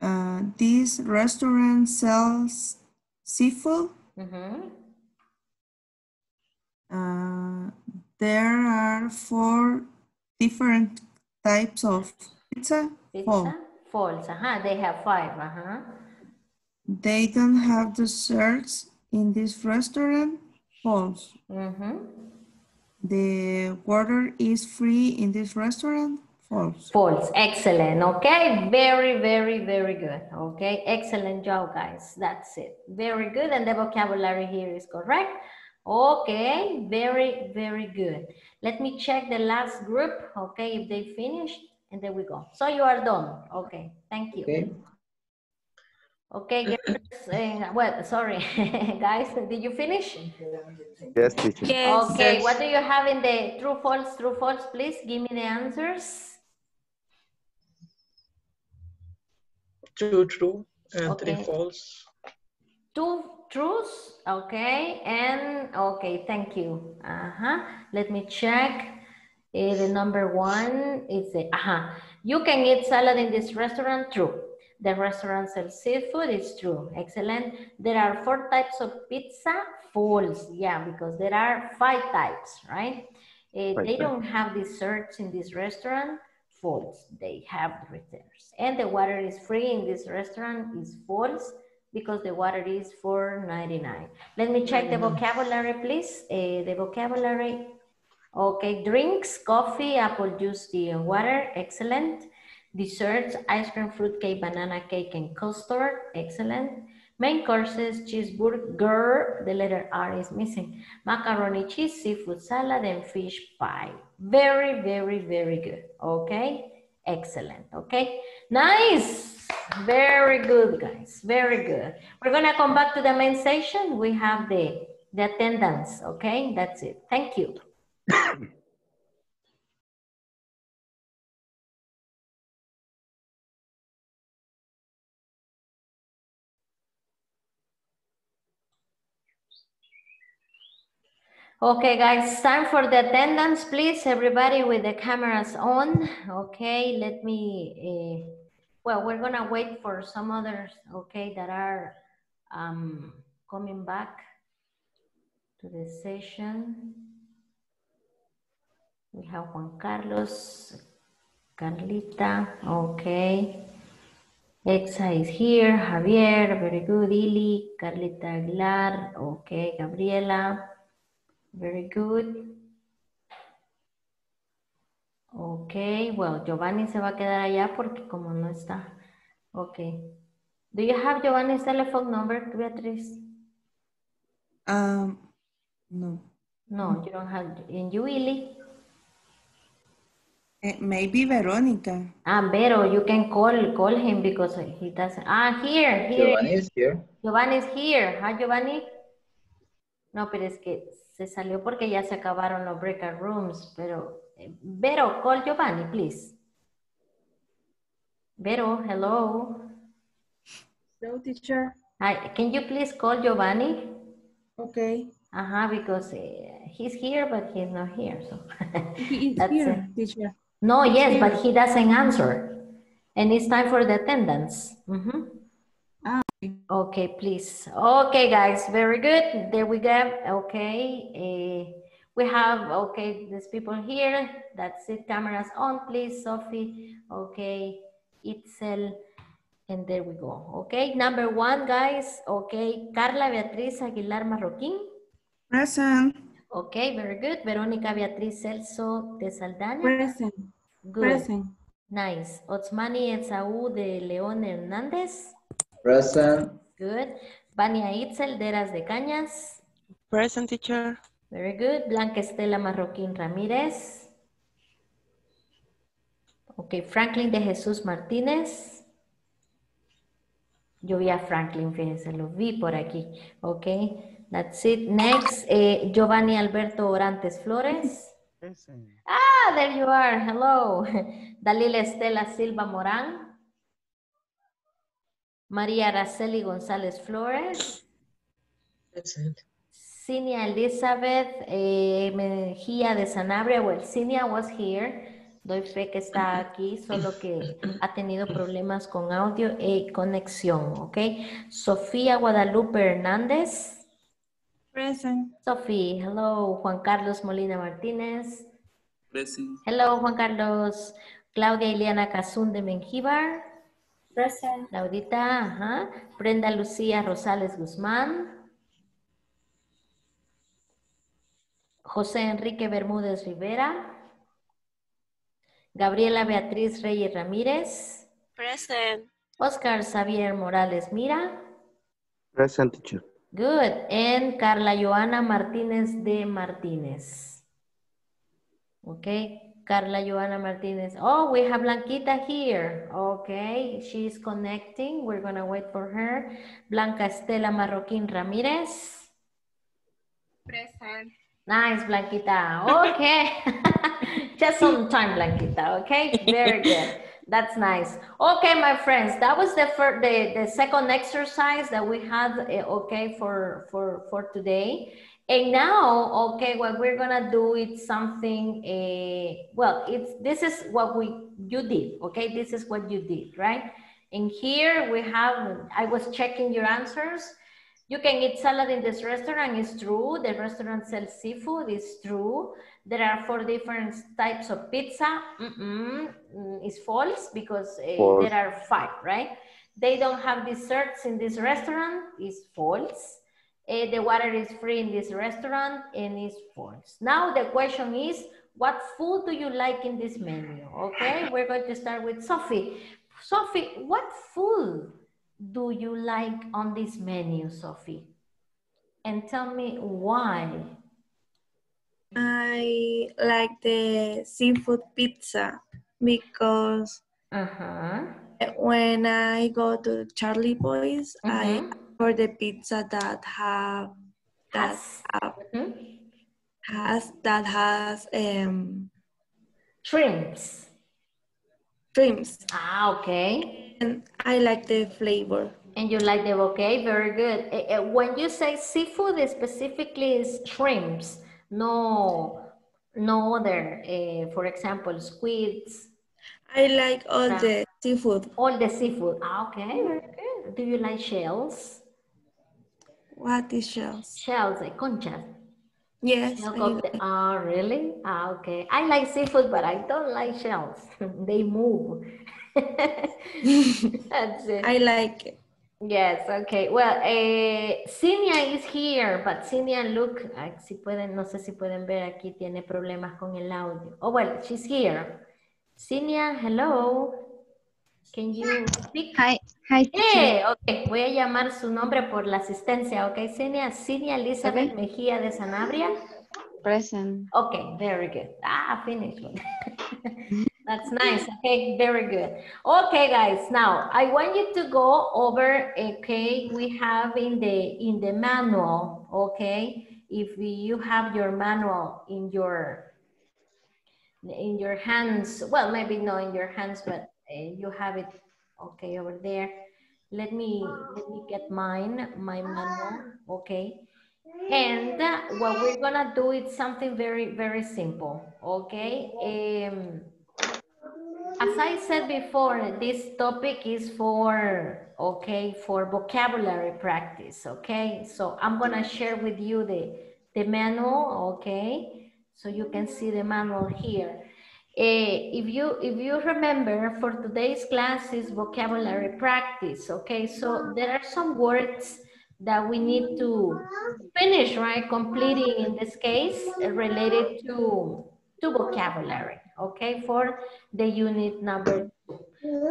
Uh, this restaurant sells seafood. Mhm. Uh, there are four different types of pizza. Pizza? False. False. Uh-huh. They have five. Uh-huh. They don't have desserts in this restaurant. False. Mhm. The water is free in this restaurant. False. False. Excellent. Okay. Very, very, very good. Okay. Excellent job, guys. That's it. Very good. And the vocabulary here is correct. Okay. Very, very good. Let me check the last group. Okay. If they finished and there we go. So you are done. Okay. Thank you. Okay. Okay. girls, well, sorry, guys. Did you finish? Yes, teacher. Yes. Okay. What do you have in the true, false, true, false? Please give me the answers. True, true, and three false. Two truths, okay, and okay, thank you. Uh-huh. Let me check. Eh, the number one is the, aha. You can eat salad in this restaurant, true. The restaurant sells seafood, it's true. Excellent. There are four types of pizza, false. Yeah, because there are five types, right? Eh, Five they types. don't have desserts in this restaurant, false. They have desserts. And the water is free in this restaurant is false because the water is four ninety-nine. Let me check the vocabulary, please. Eh, the vocabulary. Okay, drinks, coffee, apple juice, tea, and water. Excellent. Desserts, ice cream, fruit cake, banana cake, and custard. Excellent. Main courses, cheeseburger, the letter R is missing. Macaroni cheese, seafood salad, and fish pie. Very, very, very good. Okay, excellent. Okay, nice. Very good, guys. Very good. We're gonna come back to the main session. We have the, the attendance. Okay, that's it. Thank you. Okay, guys, time for the attendance, please. Everybody with the cameras on. Okay, let me, uh, well, we're gonna wait for some others, okay, that are um, coming back to the session. We have Juan Carlos, Carlita, okay. Exa is here, Javier, very good, Ili, Carlita Aguilar, okay, Gabriela. Very good. Okay, well, Giovanni se va a quedar allá porque como no está. Okay. Do you have Giovanni's telephone number, Beatriz? Um, no. No, you don't have. And you, Ili? Eh, maybe Veronica. Ah, Vero, you can call call him because he doesn't. Ah, here, here. Giovanni is here. Giovanni is here. Hi, Giovanni. No, pero es que se salió porque ya se acabaron los breakout rooms, pero eh, Vero, call Giovanni, please. Vero, hello. Hello, teacher. Hi, can you please call Giovanni? Okay. Uh-huh, because uh, he's here, but he's not here, so. He is here, it. teacher. No, yes, but he doesn't answer. And it's time for the attendance. Mhm. Ah, Okay, please. Okay, guys, very good. There we go. Okay. eh, we have, okay, these people here. That's it. Cameras on, please, Sophie. Okay, Itzel. And there we go. Okay, number one, guys. Okay, Carla Beatriz Aguilar Marroquín. Present. Okay, very good. Verónica Beatriz Celso de Saldaña. present, Good. present. Nice. Otsmani Etsaú de León Hernández. Present. Good. Vania Itzel de Eras de Cañas. Present teacher. Very good. Blanca Estela Marroquín Ramírez. Ok. Franklin de Jesús Martínez. Yo vi a Franklin, fíjense, lo vi por aquí. Ok. That's it. Next, eh, Giovanni Alberto Orantes Flores. Ah, there you are. Hello. Dalila Estela Silva Morán. María Araceli González Flores. Present. Cinia Elizabeth eh, Mejía de Sanabria. Well, Cinia was here. Doy fe que está aquí, solo que ha tenido problemas con audio y conexión, ¿ok? Sofía Guadalupe Hernández. Present. Sofía, hello. Juan Carlos Molina Martínez. Present. Hello, Juan Carlos. Claudia Ileana Cazún de Mengíbar. Present. Claudita, ajá. Brenda Lucía Rosales Guzmán. José Enrique Bermúdez Rivera. Gabriela Beatriz Reyes Ramírez. Present. Oscar Xavier Morales Mira. Present teacher. Good. And Carla Joana Martínez de Martínez. Okay. Carla Joana Martínez. Oh, we have Blanquita here. Okay. She's connecting. We're going to wait for her. Blanca Estela Marroquín Ramírez. Present. Nice, Blanquita. Okay. Just some time, Blanquita. Okay. Very good. That's nice. Okay, my friends, that was the first, the, the second exercise that we had. eh, Okay, for for for today. And now, okay, what we're gonna do is something, uh, well, it's, this is what we, you did, okay? This is what you did, right? And here we have, I was checking your answers. You can eat salad in this restaurant, it's true. The restaurant sells seafood, it's true. There are four different types of pizza, mm-mm, mm, it's false because uh, False. there are five, right? They don't have desserts in this restaurant, it's false. Uh, the water is free in this restaurant and it's false. Now the question is, what food do you like in this menu? Okay, we're going to start with Sophie. Sophie, what food do you like on this menu, Sophie? And tell me why. I like the seafood pizza because Uh-huh. when I go to Charlie Boys, I Order the pizza that have that Has. have, Mhm. has that has um Shrimps. shrimps Ah, okay. and I like the flavor. And you like the bouquet? Very good. Eh, eh, when you say seafood, specifically is shrimps, no, no other. eh, for example, squids, I like all the seafood. all the seafood. Ah, okay, very good. Do you like shells? What is shells? Shells, eh, conchas. Yes, Shell of the- Ah, really? Ah, okay. I like seafood, but I don't like shells. they move. That's it. I like it. Yes, okay. Well, eh, Cinia is here, but Cinia, look, si pueden, no sé si pueden ver aquí, tiene problemas con el audio. Oh, well, she's here. Cinia, hello. Can you speak? Hi, hi, teacher. Hey, ok, voy a llamar su nombre por la asistencia, ok, Cinia, Cinia Elizabeth Mejía de Sanabria. Present. Okay, very good. Ah, finished. That's nice. Okay, very good. Okay, guys. Now I want you to go over. Okay, we have in the in the manual. Okay, if you have your manual in your in your hands. Well, maybe not in your hands, but you have it. Okay, over there. Let me let me get mine. My manual. Okay. And uh, what we're gonna do is something very, very simple, okay? Um, as I said before, this topic is for, okay, for vocabulary practice, okay? So I'm gonna share with you the, the manual, okay? So you can see the manual here. Eh, if you if you remember for today's class is vocabulary practice okay? So there are some words that we need to finish right? Completing in this case uh, related to to vocabulary okay? For the unit number two.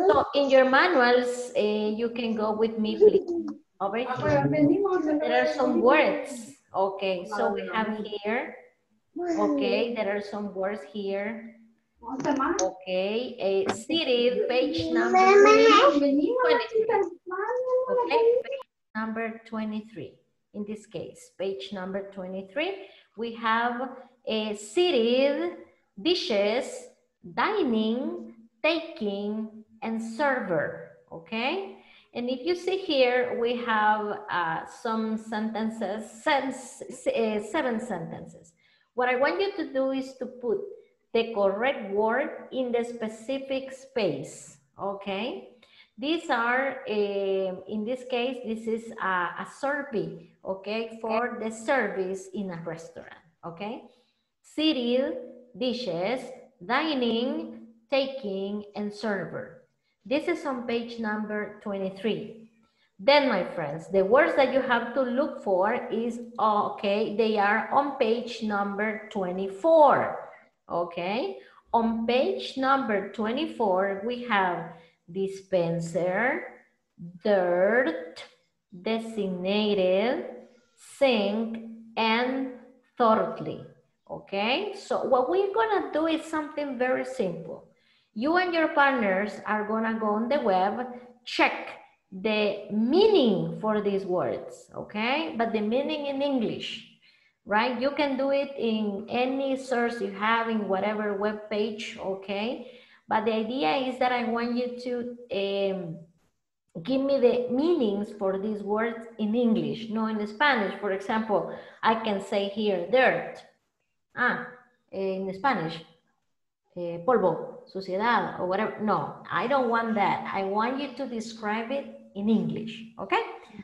So in your manuals uh, you can go with me please. Over here there are some words okay? So we have here okay? There are some words here Okay, uh, seated, page number 23. Okay, page number 23. In this case, page number 23, we have a seated, dishes, dining, taking, and server. Okay, and if you see here, we have uh, some sentences, uh, seven sentences. What I want you to do is to put the correct word in the specific space, okay? These are, uh, in this case, this is a, a survey, okay, for the service in a restaurant, okay? Seated, dishes, dining, taking, and server. This is on page number 23. Then, my friends, the words that you have to look for is, okay, they are on page number 24. Okay, on page number 24, we have dispenser, dirt, designated, sink, and thoroughly. Okay, so what we're gonna do is something very simple. You and your partners are gonna go on the web, check the meaning for these words, okay? But the meaning in English, right? You can do it in any source you have in whatever web page, okay? But the idea is that I want you to um, give me the meanings for these words in English, no in Spanish. For example, I can say here, dirt. Ah, in Spanish, eh, polvo, suciedad, or whatever. No, I don't want that. I want you to describe it in English, okay?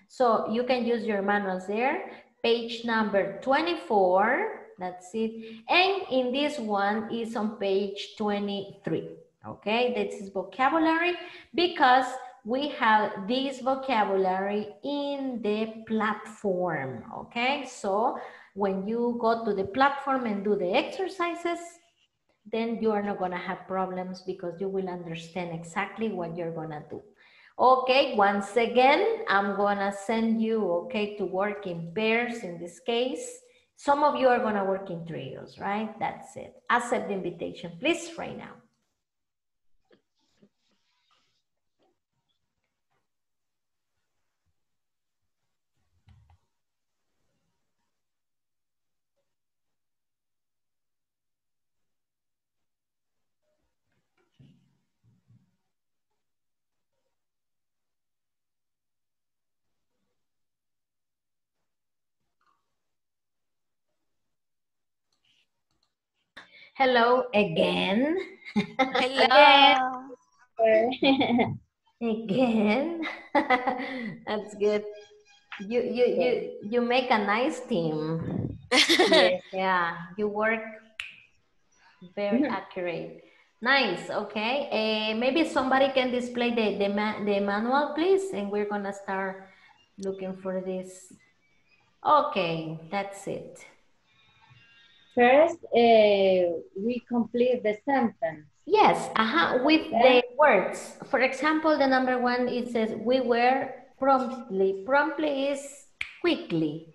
So you can use your manuals there. Page number 24, that's it. And in this one is on page 23, okay? This is vocabulary because we have this vocabulary in the platform, okay? So when you go to the platform and do the exercises, then you are not gonna have problems because you will understand exactly what you're gonna do. Okay, once again, I'm gonna send you, okay, to work in pairs in this case. Some of you are gonna work in trios, right? That's it. Accept the invitation, please, right now. Hello again. Hello. Again. That's good. You you you you make a nice team. Yes, yeah, you work very accurate. Nice. Okay. Uh, maybe somebody can display the the, ma the manual, please, and we're gonna start looking for this. Okay, that's it. First, uh, we complete the sentence. Yes, uh-huh, with the words. For example, the number one, it says, we were promptly. Promptly is quickly.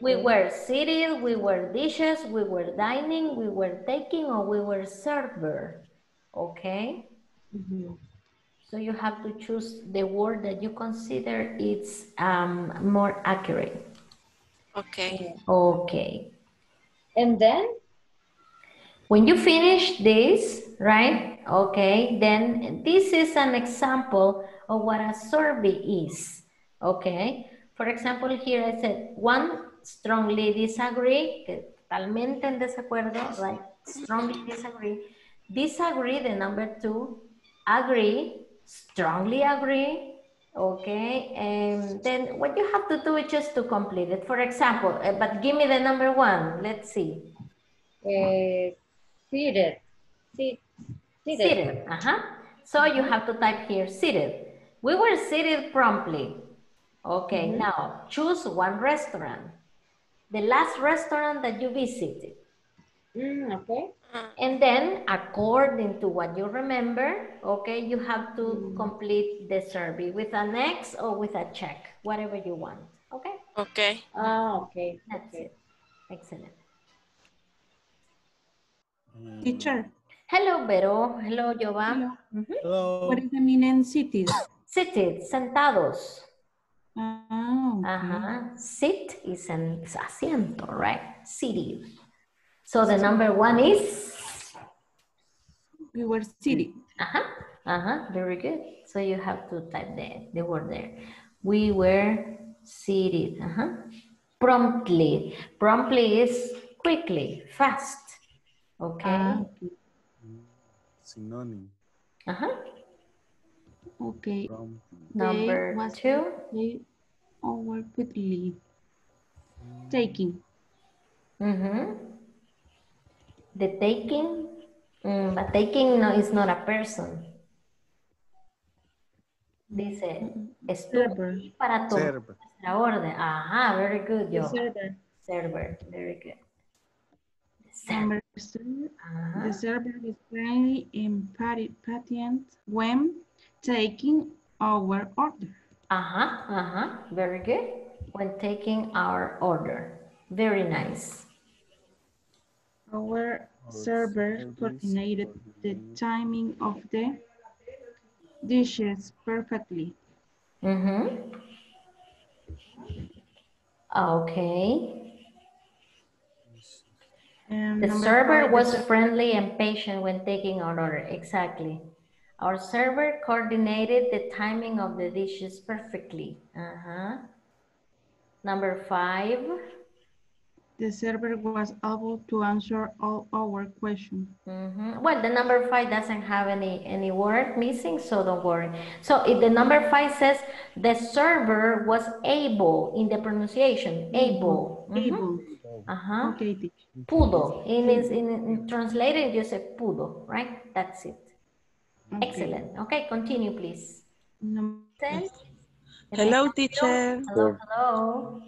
We were seated, we were dishes, we were dining, we were taking, or we were server. Okay? Mhm. So you have to choose the word that you consider it's um, more accurate. Okay. Okay. And then, When you finish this, right? Okay, then this is an example of what a survey is. Okay, for example, here I said one strongly disagree, totalmente en desacuerdo, right? Strongly disagree. Disagree, the number two, agree, strongly agree. Okay, and then what you have to do is just to complete it. For example, uh, but give me the number one. Let's see. uh, seated. Seated. Seated. Uh-huh. So you have to type here seated. We were seated promptly. Okay, now choose one restaurant. The last restaurant that you visited. Mm, okay. And then according to what you remember, okay, you have to complete the survey with an X or with a check, whatever you want. Okay, Okay. Ah, okay. that's okay. it. Excellent. Teacher, Hello, Vero. Hello, Jova. Hello. Mhm. Hello. what is the meaning cities? Seated, sentados. Ah, okay. Ajá. Sit is an is asiento, right? Seated. So the number one is, We were sitting. uh-huh, uh-huh, very good. So you have to type the, the word there. We were seated, uh-huh. Promptly. Promptly is quickly, fast. Okay. Okay. Synonym. Uh-huh. Okay. From Number was two. They over quickly. Taking. Mm-hmm. The taking, mm, but taking no, is not a person. Dice, aquí para tomar server. la orden. Ajá, very good, yo. server. Server, very good. Server. The server is friendly and patient when taking our order. Ajá, ajá, very good. When taking our order. Very nice. Our server coordinated the timing of the dishes perfectly. Mm-hmm. Okay. And The server five, was friendly and patient when taking our order. Exactly. Our server coordinated the timing of the dishes perfectly. Uh-huh. Number five. The server was able to answer all our questions. Mhm. Well, the number five doesn't have any, any word missing, so don't worry. So if the number five says the server was able in the pronunciation, able. Mhm. Able. Uh-huh. Okay, teacher. Pudo. In, is- in, in translated, you say pudo, right? That's it. Okay. Excellent. Okay, continue, please. Num- Ten. Hello, teacher. Hello, hello.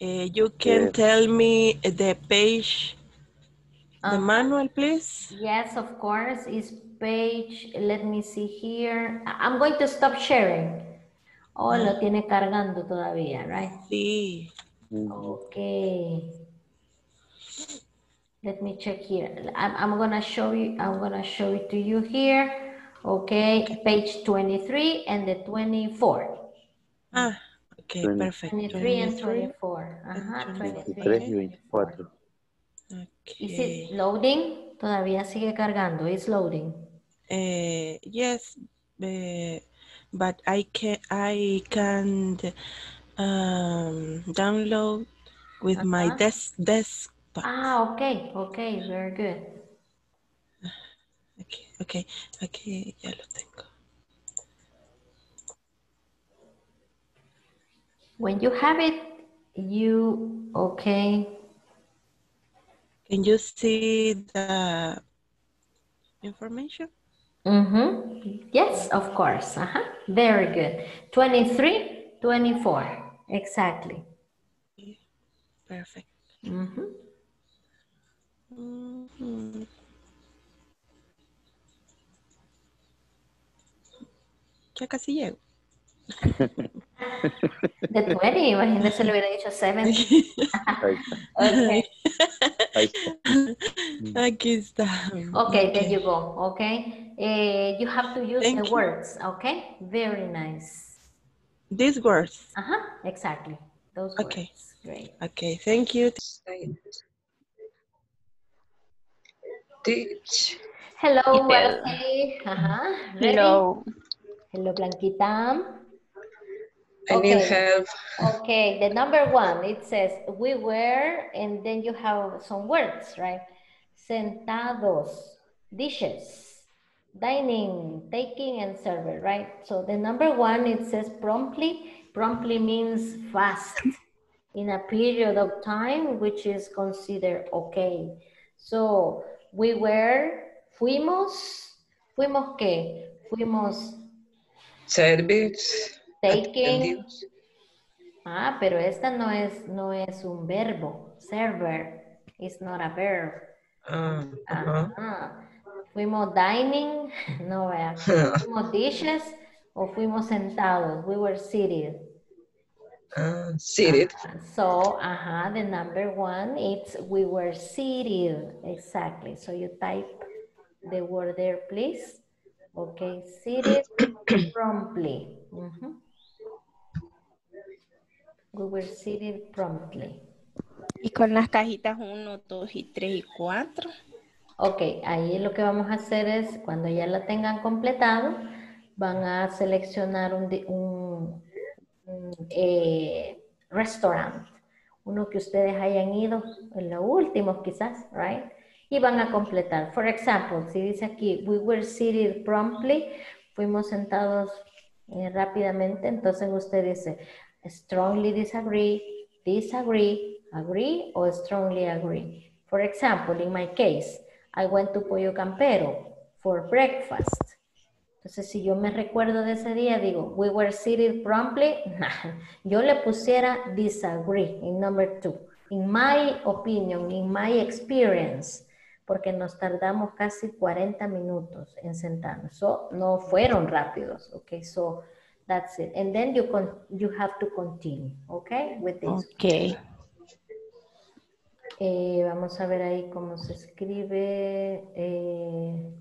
Uh, you can Yes. tell me the page, the Uh-huh. manual, please? Yes, of course, It's page, let me see here. I- I'm going to stop sharing. Oh, lo tiene cargando todavía, right? Sí. Okay. Let me check here. I'm, I'm gonna show you, I'm gonna show it to you here. Okay, page 23 and the 24. Ah, okay, Twenty- perfect. 23 and 23. 24. Ajá, and 23. 23 y 24. Is Okay. it loading? Todavía sigue cargando. It's loading. Uh, yes, uh, but I can I can um, download with my Uh-huh. desk desktop. Ah, okay, okay, very good. Okay, okay, aquí ya lo tengo. When you have it, you, okay, Can you see the information? mm-hmm. Yes, of course, uh-huh, very good. 23, 24, exactly. Perfect. Mm-hmm. Mhm. Ya casi llego. The 20, imagínese, le hubiera dicho 7. Ahí está. Okay, Ahí está. Aquí está. okay, there you go, okay. Eh, you have to use Thank the you. words, okay? Very nice. These words. Uh-huh, exactly, those Okay. words, great. Okay, thank you. Teach. Hello, Email. Uh-huh, ready? Hello. Hello, Blanquita. I need Okay. help. Okay, the number one, it says we were, and then you have some words, right? Sentados, dishes, dining, taking, and server, right? So the number one, it says promptly. Promptly means fast in a period of time, which is considered okay. So we were, fuimos, fuimos qué? Fuimos Service. Taking, Ah, pero esta no es, no es un verbo. Server is not a verb. Ah, ajá. Ajá. Fuimos dining, no vea. Fuimos dishes o fuimos sentados. We were seated. Ah, seated. So, ajá, the number one, it's we were seated. Exactly. So you type the word there, please. Okay, seated promptly. We were seated promptly. Y con las cajitas 1, 2 y 3 y 4. Ok, ahí lo que vamos a hacer es, cuando ya la tengan completado, van a seleccionar un, un, un, eh, restaurant, uno que ustedes hayan ido en los últimos quizás, right? Y van a completar. For example, si dice aquí, we were seated promptly, fuimos sentados eh, rápidamente, entonces usted dice, strongly disagree, disagree, agree, or strongly agree. For example, in my case, I went to Pollo Campero for breakfast. Entonces, si yo me recuerdo de ese día, digo, we were seated promptly. Yo le pusiera disagree in number two. In my opinion, in my experience, porque nos tardamos casi 40 minutos en sentarnos. So, no fueron rápidos. Okay, so that's it. And then you, con you have to continue, okay, with this. Ok. Eh, vamos a ver ahí cómo se escribe. eh,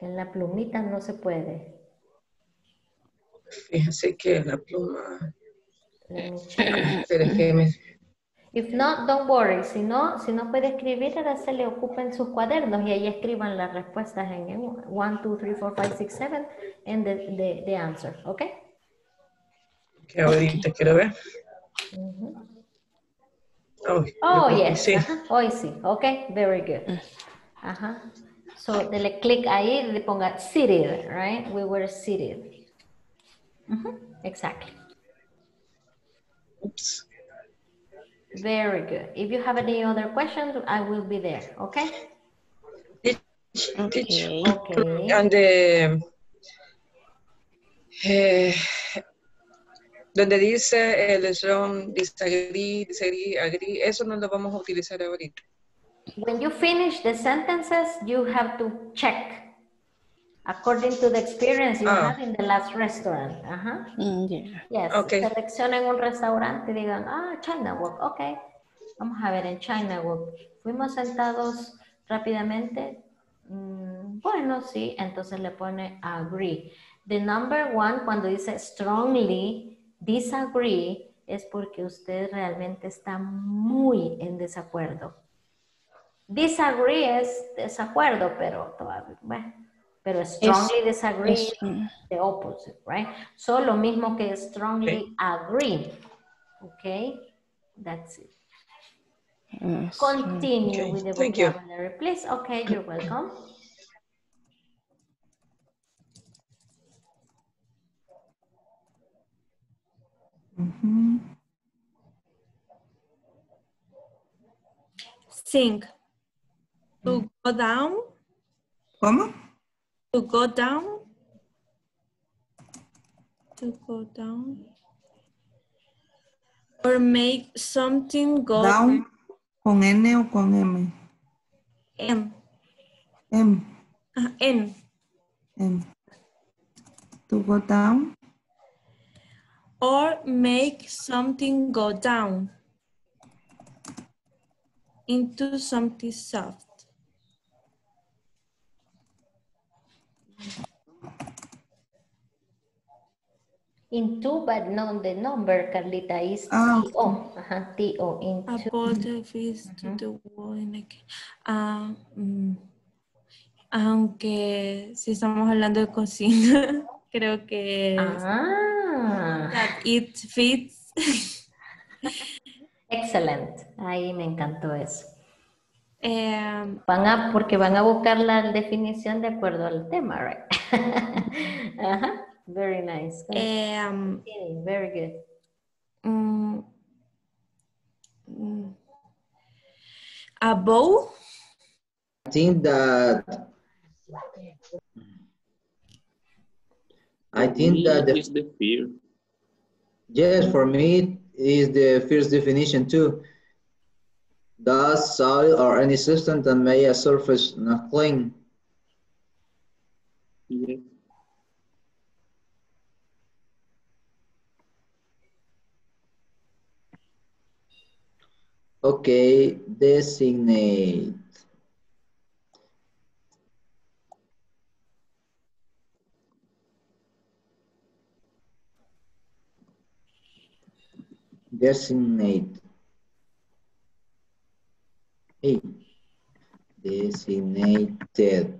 en la plumita no se puede. Fíjese que la pluma. Let me check. Pero es que me- If not, don't worry. Si no, si no puede escribir, ahora se le ocupen sus cuadernos y ahí escriban las respuestas en 1, 2, 3, 4, 5, 6, 7 and the, the, the answer, ¿ok? Que ahorita quiero ver. Oh, yo Oh, yes. sí. Ajá. Hoy sí. Ok, very good. Ajá. So, dele clic ahí y le ponga seated, right? We were seated. Exactly. Oops. Very good. If you have any other questions, I will be there, okay? Okay. Okay. And the, eh, donde dice el strong disagree, disagree, agree, eso no lo vamos a utilizar ahorita. When you finish the sentences, you have to check according to the experience you Ah. had in the last restaurant. Ajá. Mm, yeah. Yes, Okay. seleccionen un restaurante y digan, ah, China Walk, ok. Vamos a ver en China Walk. Fuimos sentados rápidamente. Mm, bueno, sí, entonces le pone agree. The number one, cuando dice strongly disagree, es porque usted realmente está muy en desacuerdo. Disagree es desacuerdo, pero todavía, bueno, pero strongly disagree Es, mm, the opposite, right? So lo mismo que strongly Okay. agree. Okay, that's it. mm, Continue Okay, with the thank you. vocabulary, please. Okay, you're welcome. Sink. To go down. ¿Cómo? To go down. To go down. Or make something go Down con N o con M. M. M. Ah, N. M. To go down. Or make something go down into something soft. Into, but not the number, Carlita, is Ah, T-O. Ajá, T-O, into. The fish to the ah, mm, aunque si estamos hablando de cocina, creo que es Ah, that it fits. excelente. Ahí me encantó eso. Em, Van a, porque van a buscar la definición de acuerdo al tema, right? Ajá, very nice. Continue, Very good. a bow, I think that I think that the, is the fear. yes, for me is the first definition too. Does soil or any substance that may a surface not clean. Yes. Okay, designate. Designate. Hey, designated.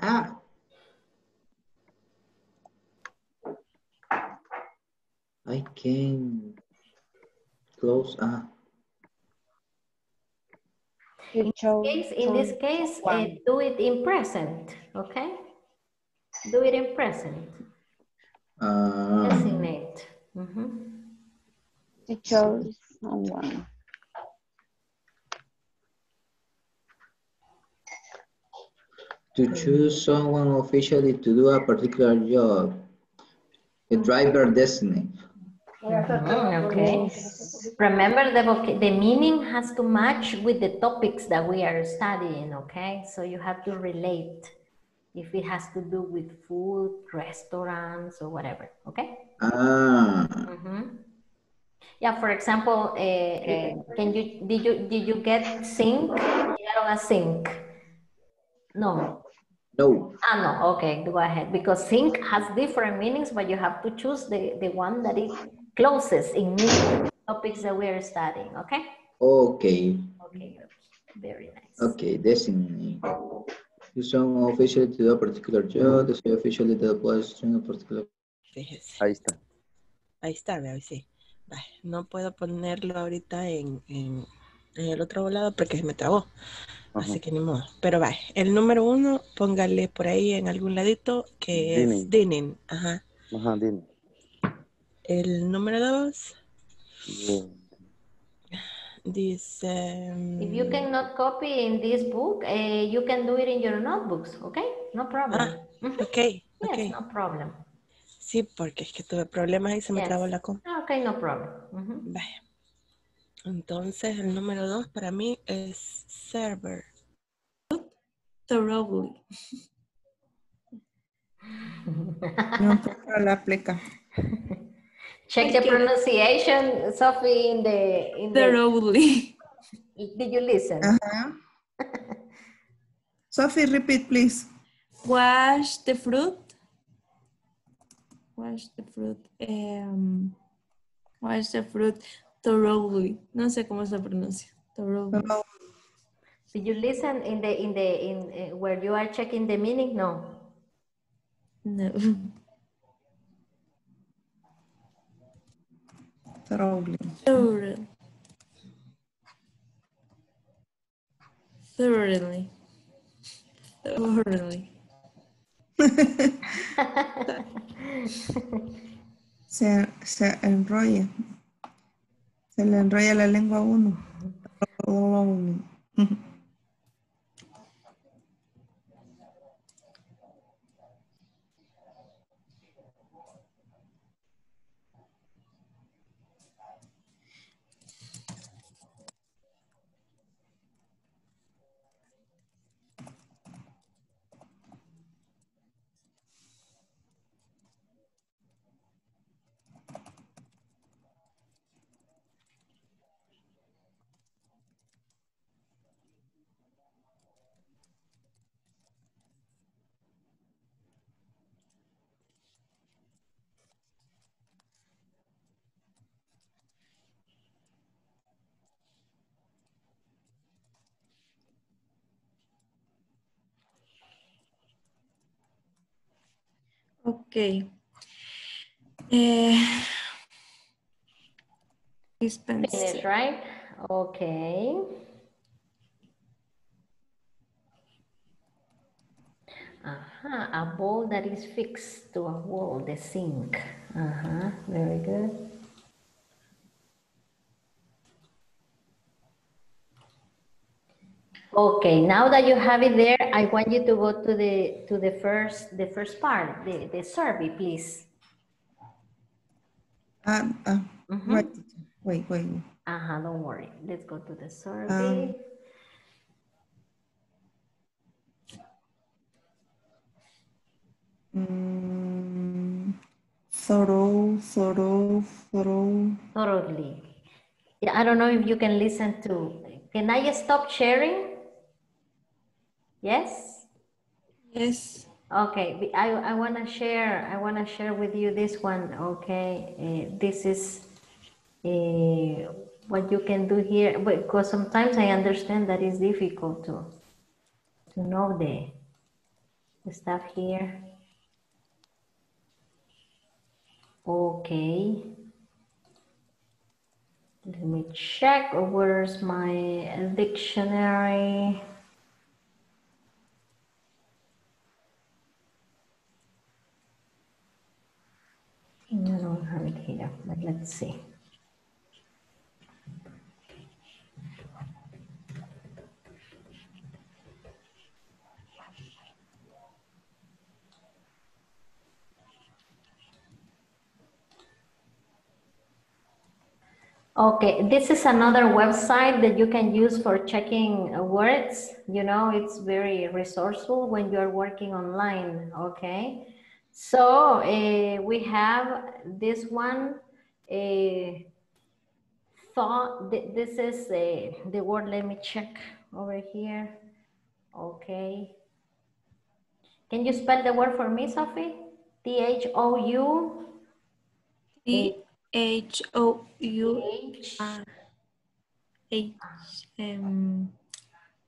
Ah. I can close. Ah. You chose Case, in this case, uh, do it in present, okay? Do it in present. Ah. Designate. Mhm. You chose one. To choose someone officially to do a particular job. A driver designate. Mhm, Okay. Remember the the meaning has to match with the topics that we are studying, okay? So you have to relate if it has to do with food, restaurants, or whatever, okay? Ah. Mhm. Yeah, for example, eh, eh, can you did you did you get sink? Llegaron a sink? No. No. Ah, no. Okay, go ahead. Because sink has different meanings, but you have to choose the the one that is closest in me topics that we are studying, okay? Okay. Okay, very nice. Okay, designate. Use some officially to a particular job, the officially to apply string a particular. Fíjese. Ahí está. Ahí está, vea, ahí sí. No puedo ponerlo ahorita en, en, en el otro lado porque se me trabó. Así que ni modo. Pero va, el número uno, póngale por ahí en algún ladito que es dining. Ajá. Ajá, dime. El número dos Bien. dice... If you cannot copy in this book, eh, you can do it in your notebooks, okay? No problem. Ah, Mhm. ok, Yes, no problem. Sí, porque es que tuve problemas y se me Yes. trabó la compu. Ah, Okay, no problem. Vaya. Entonces, el número dos para mí es server. Thoroughly. No la aplica. Check the pronunciation, Sophie, in the, in the, Thoroughly. did you listen? Sophie, repeat, please. Wash the fruit. Wash the fruit. Um, wash the fruit thoroughly. No sé cómo se pronuncia. Thoroughly. Did you listen in the, in the, in, uh, where you are checking the meaning? No. No. Thoroughly. Thoroughly. Thoroughly. Thoroughly. Se, se enrolla. Se le enrolla la lengua a uno. Okay. Dispense. Finish, right? Okay. Aha, a bowl that is fixed to a wall, the sink. Uh-huh, very good. Okay, now that you have it there, I want you to go to the to the first the first part, the, the survey, please. Ah, ah, Mhm. right. Wait, wait. Uh-huh, don't worry. Let's go to the survey. Mm, thorough, thorough, thorough. Thoroughly. Yeah, I don't know if you can listen to. Can I stop sharing? Yes? Yes. Okay, I, I want to share, I want to share with you this one, okay? Uh, this is uh, what you can do here, because sometimes I understand that it's difficult to, to know the, the stuff here. Okay. Let me check, where's my dictionary? I don't have it here, but let's see. Okay, this is another website that you can use for checking words. You know, it's very resourceful when you're working online, okay? So uh, we have this one, uh, thought, th- this is uh, the word, let me check over here. Okay. Can you spell the word for me, Sophie? T H O U H R H um,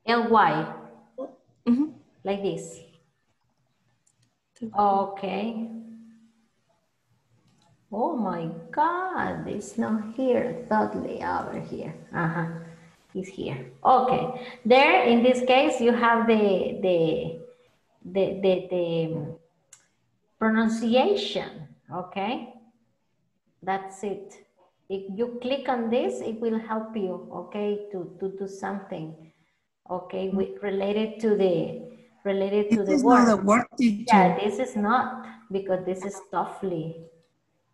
L Y, mhm. like this. Okay. Oh my God, it's not here. Totally over here. Uh-huh. It's here. Okay. There, in this case, you have the the the the, the pronunciation. Okay. That's it. If you click on this, it will help you, okay, to, to do something, okay, with, related to the related to This the is word. not a word teacher. Yeah, this is not because this is toughly.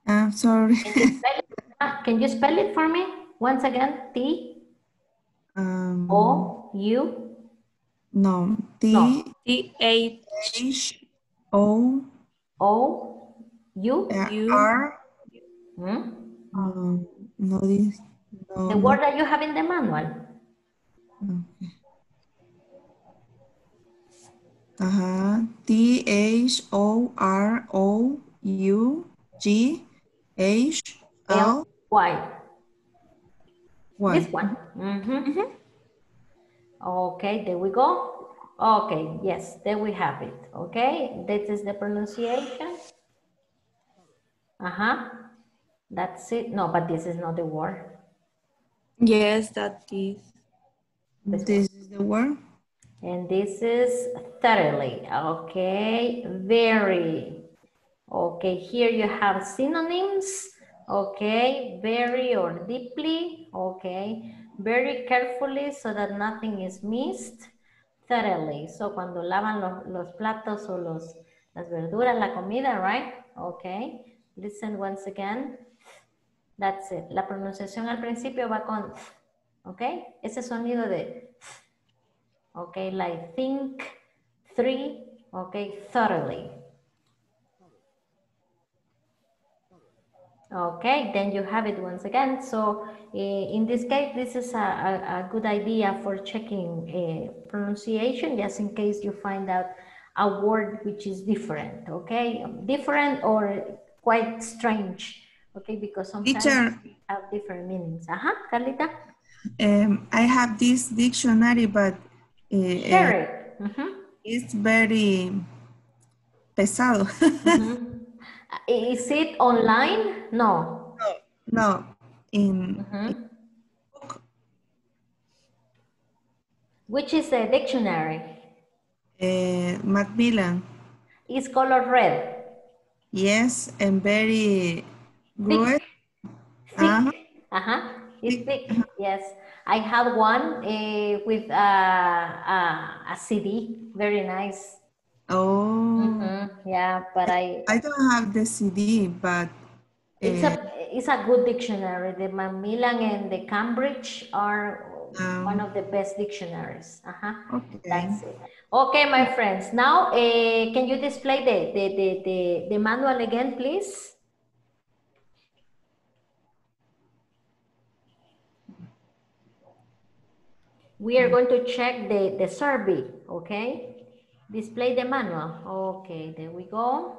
I'm sorry. Can you spell it, Ah, can you spell it for me once again? T Um, O U no, T No. T H H O O U. U. R. Hmm? Um, no, this. No, The word that you have in the manual. Okay. Uh-huh. T H O R O U G H L Y. Y. This one. Mhm. Okay, there we go. Okay, yes, there we have it. Okay, this is the pronunciation. Uh-huh. That's it. No, but this is not the word. Yes, that is. This is the word. And this is thoroughly. Okay, very. Okay, here you have synonyms. Okay, very or deeply. Okay, very carefully so that nothing is missed. Thoroughly. So cuando lavan los, los platos o los, las verduras, la comida, right? Okay, listen once again. That's it. La pronunciación al principio va con, ok, ese sonido de, ok, like think, three, ok, thoroughly. Okay, then you have it once again. So eh, in this case, this is a, a, a good idea for checking eh, pronunciation, just in case you find out a word which is different, okay? Different or quite strange, okay? Because sometimes Teacher. have different meanings. Ajá, Carlita? Um, I have this dictionary, but uh, uh, Share it. Mhm, it's very pesado. mhm. Is it online? No. no, in Mhm. Which is the dictionary? uh, Macmillan. Is color red. Yes, and very good. Thick. Uh-huh. Uh-huh. It's thick. Yes. I had one uh, with a, a, a CD. Very nice. Oh, Mhm, Yeah, but I, I don't have the CD, but it's a, it's a good dictionary. The Macmillan and the Cambridge are Um, one of the best dictionaries. Uh-huh. okay. That's it. Okay, my friends. Now, uh, can you display the, the, the, the, the manual again, please? We are going to check the, the survey, okay? Display the manual. Okay, there we go.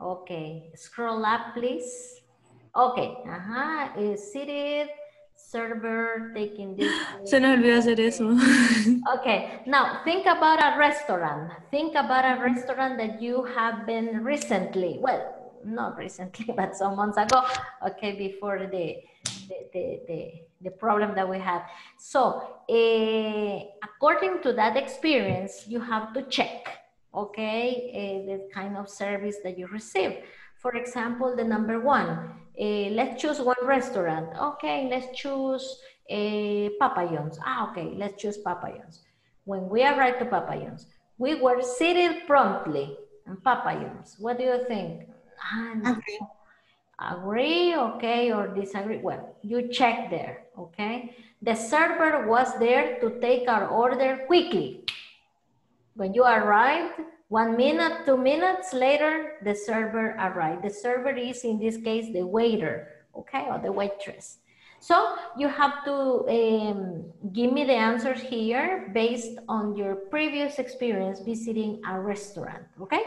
Okay, scroll up, please. Okay, uh-huh, is seated, server taking this. Se nos olvidó hacer eso. Okay, now think about a restaurant. Think about a restaurant that you have been recently, well, not recently, but some months ago, okay, before the, the, the, the, the problem that we had. So, eh, according to that experience, you have to check, okay, eh, the kind of service that you receive. For example, the number one, eh, let's choose one restaurant. Okay, let's choose John's. Ah, okay, let's choose Papa John's. When we arrived to Papa John's, we were seated promptly in Papa John's. What do you think? Ah. Agree. Agree, okay, or disagree? Well, you check there, okay? The server was there to take our order quickly. When you arrived, one minute, two minutes later, the server arrived. The server is, in this case, the waiter, okay, or the waitress. So you have to um, give me the answers here based on your previous experience visiting a restaurant, okay?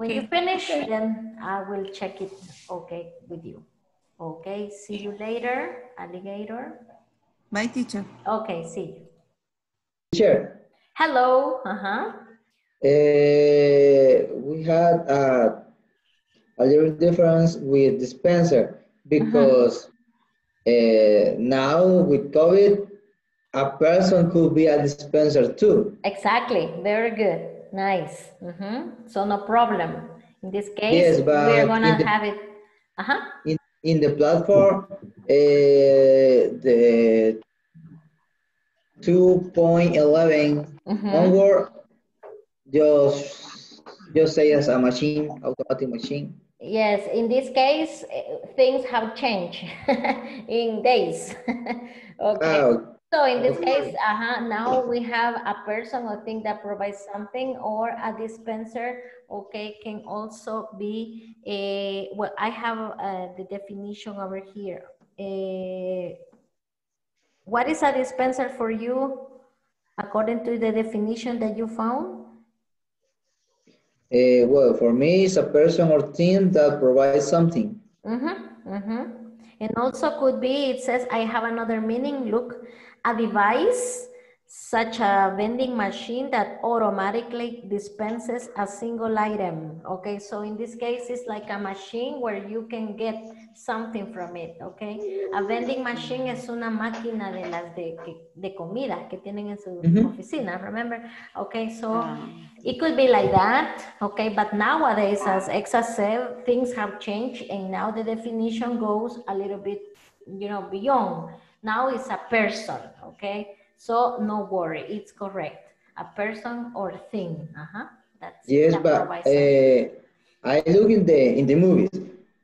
When you Okay. finish, then I will check it, okay, with you. Okay, see you later, alligator. Bye, teacher. Okay, see you. Teacher, Hello, uh-huh. uh, we had uh, a little difference with dispenser because uh, now with COVID, a person could be a dispenser too. Exactly, very good, nice. Mhm. So no problem. In this case, Yes, we're gonna the- have it, uh-huh. In, in the platform, uh, the 2.11 Mhm. onward, just, just say as a machine, automatic machine. Yes, in this case, eh, things have changed in days. Okay. Oh, So in this case, uh-huh, now we have a person or thing that provides something or a dispenser, okay, can also be a, well, I have uh, the definition over here. Eh, what is a dispenser for you according to the definition that you found? Uh, well, for me, it's a person or thing that provides something. Mm-hmm, mm-hmm. And also could be, it says, I have another meaning, look, a device such a vending machine that automatically dispenses a single item. Okay, so in this case, it's like a machine where you can get something from it, okay? A vending machine es una máquina de las de, de comida que tienen en su Ujú. oficina, remember? Okay, so ah. it could be like that, okay, but nowadays, as Exa said, things have changed and now the definition goes a little bit, you know, beyond. Now it's a person, okay? So no worry, it's correct. A person or thing, uh-huh. That's Yes, but uh, I look in the in the movies,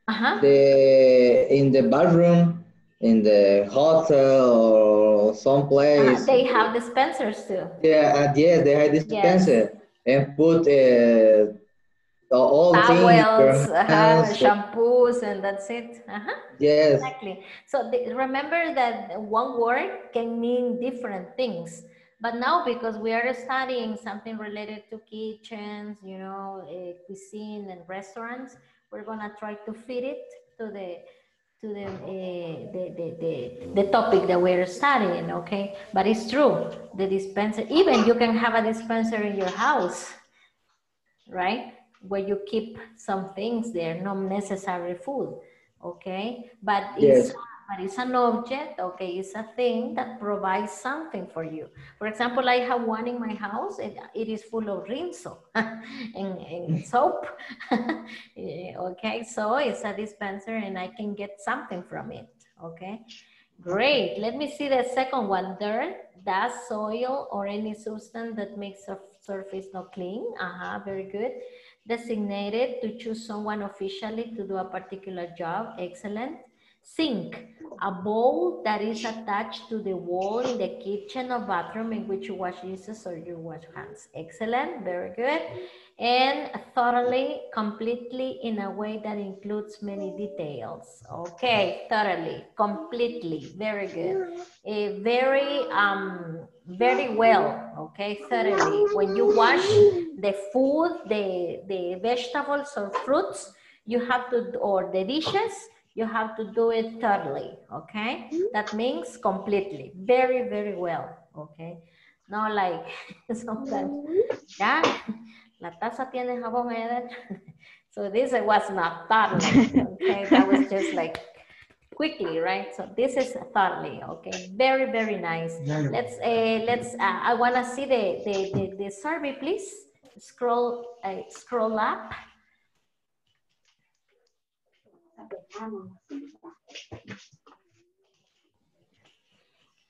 Uh-huh. the in the bathroom, in the hotel or someplace. Uh, they have dispensers too. Yeah, and yes, they have dispenser and put uh, all things. in Towels, uh-huh, shampoos, and that's it. Uh-huh. Yes, Exactly. So the, remember that one word can mean different things. But now, because we are studying something related to kitchens, you know, uh, cuisine and restaurants, we're gonna try to fit it to the to the, uh, the, the, the, the topic that we're studying, okay? But it's true, the dispenser, even you can have a dispenser in your house, right? Where you keep some things there, not necessary food, okay? But it's, Yes. but it's an object, okay? It's a thing that provides something for you. For example, I have one in my house, it, it is full of rinso and, and soap, Eh, okay? So it's a dispenser and I can get something from it, okay? Great. Let me see the second one. Dirt, dust, soil, or any substance that makes a surface not clean. Uh-huh, very good. Designated to choose someone officially to do a particular job. Excellent. Sink, a bowl that is attached to the wall in the kitchen or bathroom in which you wash dishes or you wash hands. Excellent, very good. And thoroughly, completely in a way that includes many details. Okay, thoroughly, completely, very good. Very, um, very well, okay, thoroughly. When you wash the food, the, the vegetables or fruits, you have to, or the dishes, you have to do it thoroughly, okay? That means completely, very, very well, okay? Not like sometimes, ya, la taza tiene jabón ahí adentro. So this was not thoroughly, okay? That was just like quickly, right? So this is thoroughly, okay? Very, very nice. Let's, uh, let's, uh, I wanna see the, the, the, the survey, please. Scroll, uh, scroll up.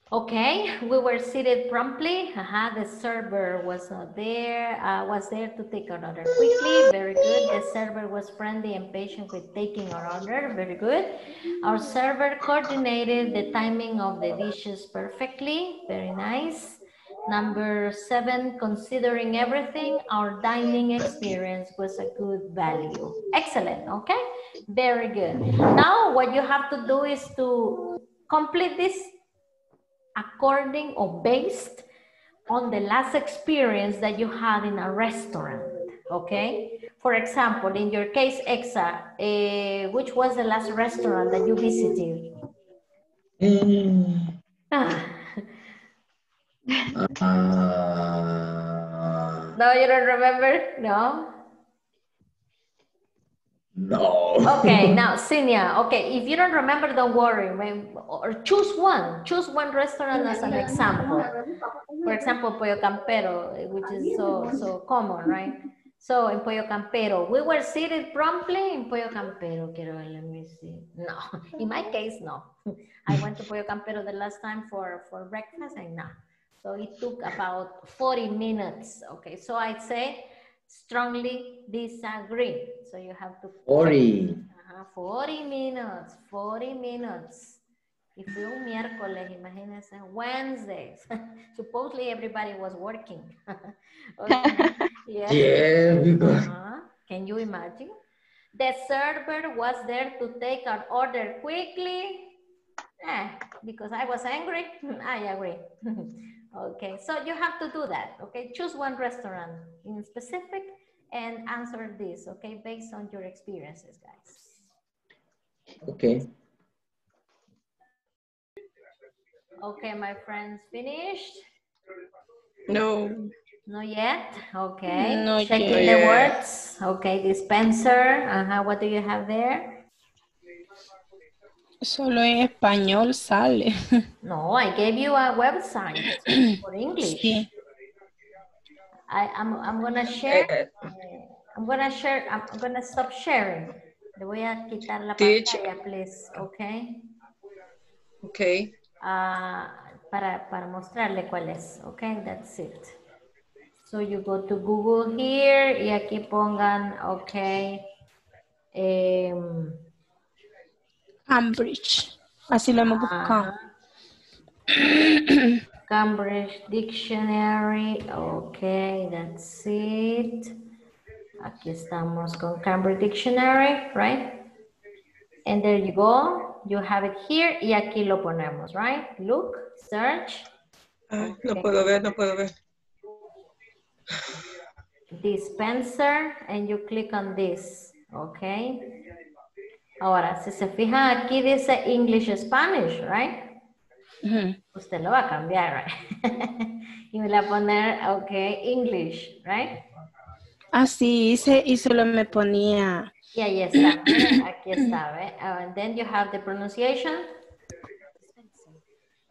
Okay, we were seated promptly. Uh-huh, the server was not there, uh, was there to take our order quickly. Very good. The server was friendly and patient with taking our order. Very good. Our server coordinated the timing of the dishes perfectly. Very nice. Number seven, considering everything, our dining experience was a good value. Excellent, okay? Very good. Now what you have to do is to complete this according or based on the last experience that you had in a restaurant. okay? For example, in your case, Exa, eh, which was the last restaurant that you visited? Mm, Ah, uh, no, you don't remember? No? No. Okay, now, Senior, okay, if you don't remember, don't worry. When- Or choose one. Choose one restaurant as an example. For example, Pollo Campero, which is so, so common, right? So in Pollo Campero, we were seated promptly in Pollo Campero. Quiero let me see. No, in my case, no. I went to Pollo Campero the last time for, for breakfast and no. So it took about 40 minutes. Okay, so I'd say strongly disagree. So you have to 40. Ajá, 40 minutes, 40 minutes. Y fue un miércoles, imagínense, Wednesdays. Supposedly everybody was working. Okay, yeah. Yeah, because Uh-huh. Can you imagine? The server was there to take our order quickly. Eh, because I was angry, I agree. Okay, so you have to do that, okay? Choose one restaurant in specific and answer this, okay, based on your experiences, guys. okay. Okay, my friends, finished? No. Not yet? Okay. No Checking yet. the Not words. Okay, dispenser. Uh-huh. What do you have there? Solo en español sale. No, I gave you a website for English. Sí. I, I'm, I'm gonna Eh, share. eh, eh, I'm gonna share. I'm gonna stop sharing. Le voy a quitar la Teach. pantalla, please. Okay. okay. Ah, para, para mostrarle cuál es. Okay, that's it. So you go to Google here y aquí pongan, okay. em, Cambridge. Así lo hemos buscado. Ajá. Cambridge Dictionary, okay, that's it. Aquí estamos con Cambridge Dictionary, right? And there you go, you have it here y aquí lo ponemos, right? Look, search, Ay, no puedo ver, no puedo ver. dispenser, and you click on this, okay? Ahora, si se fijan aquí dice English Spanish, right? Ujú. Usted lo va a cambiar, right? y me la va a poner, ok, English, right? Así hice y solo me ponía. Y ahí está, aquí está, ¿ve? Uh, and then you have the pronunciation.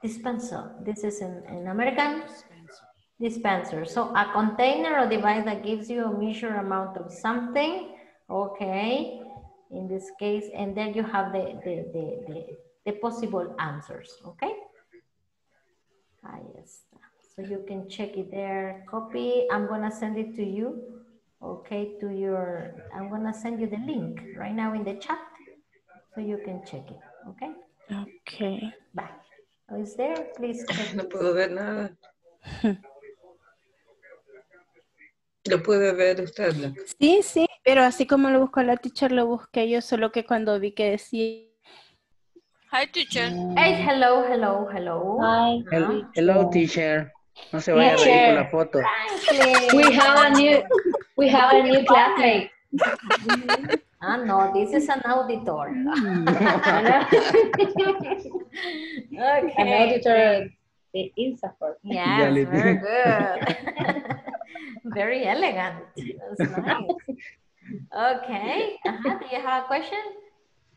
Dispenser. This is in, in American. Dispenser. So a container or device that gives you a measured amount of something. Okay. In this case, and then you have the, the, the, the, the possible answers. Okay. Ahí está. So you can check it there. Copy. I'm gonna send it to you. Okay, to your, I'm gonna send you the link right now in the chat. So you can check it. Okay. Ok. Bye. Oh, is there? Please check. No puedo ver nada. Lo puede ver usted. ¿no? Sí, sí, pero así como lo buscó la teacher, lo busqué yo, solo que cuando vi que decía. Hi, teacher. Hey, hello, hello, hello. Hi. Ajá. Hello, teacher. No se vaya a Teacher. reír con la foto. We have a new we have a new classmate. Ah, no, this is an auditor. An okay. auditor de Instafort. Yes, very good. very elegant. That's nice. Okay. Uh-huh. Do you have a question?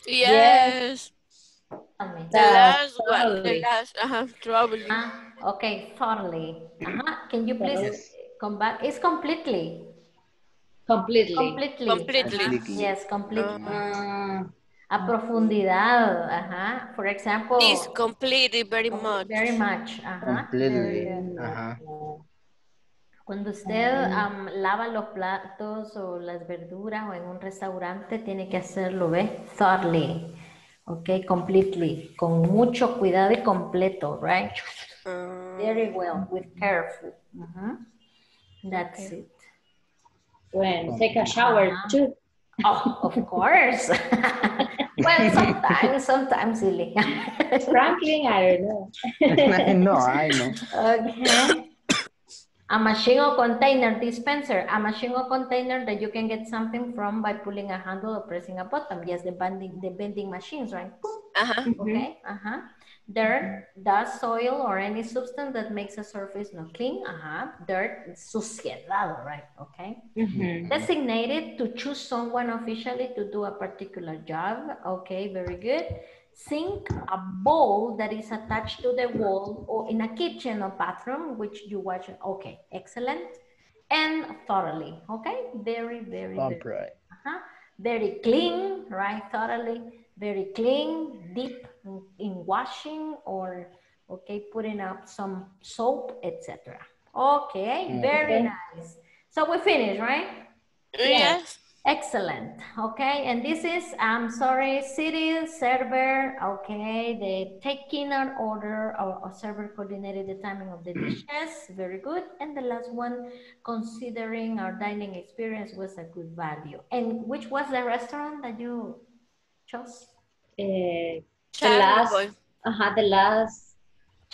Yes. Tell me. The Uh, last one. The thoroughly. last. Uh-huh. Probably. Ah, okay, thoroughly. Uh-huh. Can you please Yes. come back? It's completely. Completely. Completely. Completely. Ajá. Yes, completely. Ah, A profundidad. Ajá. For example. It's completely very much. Very much. Ajá. Completely. Very good. Ajá. Cuando usted am, lava los platos o las verduras o en un restaurante, tiene que hacerlo, ¿ves? Thoroughly. Ok, completely. Con mucho cuidado y completo, right? Uh, Very well, with careful. Ujú. That's Okay. it. when take a shower too. Oh, of course. well, sometimes, sometimes, silly. Franklin, I don't know. Know, I know. okay. A machine or container dispenser, a machine or container that you can get something from by pulling a handle or pressing a button. Yes, the bending, the vending machines, right? Boom. Uh-huh. Okay, uh-huh. Dirt, dust, soil, or any substance that makes a surface not clean. Uh-huh. Dirt, suciedad, right? Okay. Mm-hmm. Designated to choose someone officially to do a particular job. Okay, very good. Sink, a bowl that is attached to the wall or in a kitchen or bathroom, which you watch. Okay, excellent. And thoroughly. Okay, very, very, Pump very right. uh-huh. Very clean, right? Thoroughly, very clean, deep in- in washing or, okay, putting up some soap, etc. Okay, very Okay. nice. So we finished, right? Yes. Excellent. Okay, and this is, I'm sorry, city server. Okay, the taking an order or, or server coordinated the timing of the dishes. Very good. And the last one, considering our dining experience was a good value. And which was the restaurant that you chose? Eh, the Charlie last, boy. uh the last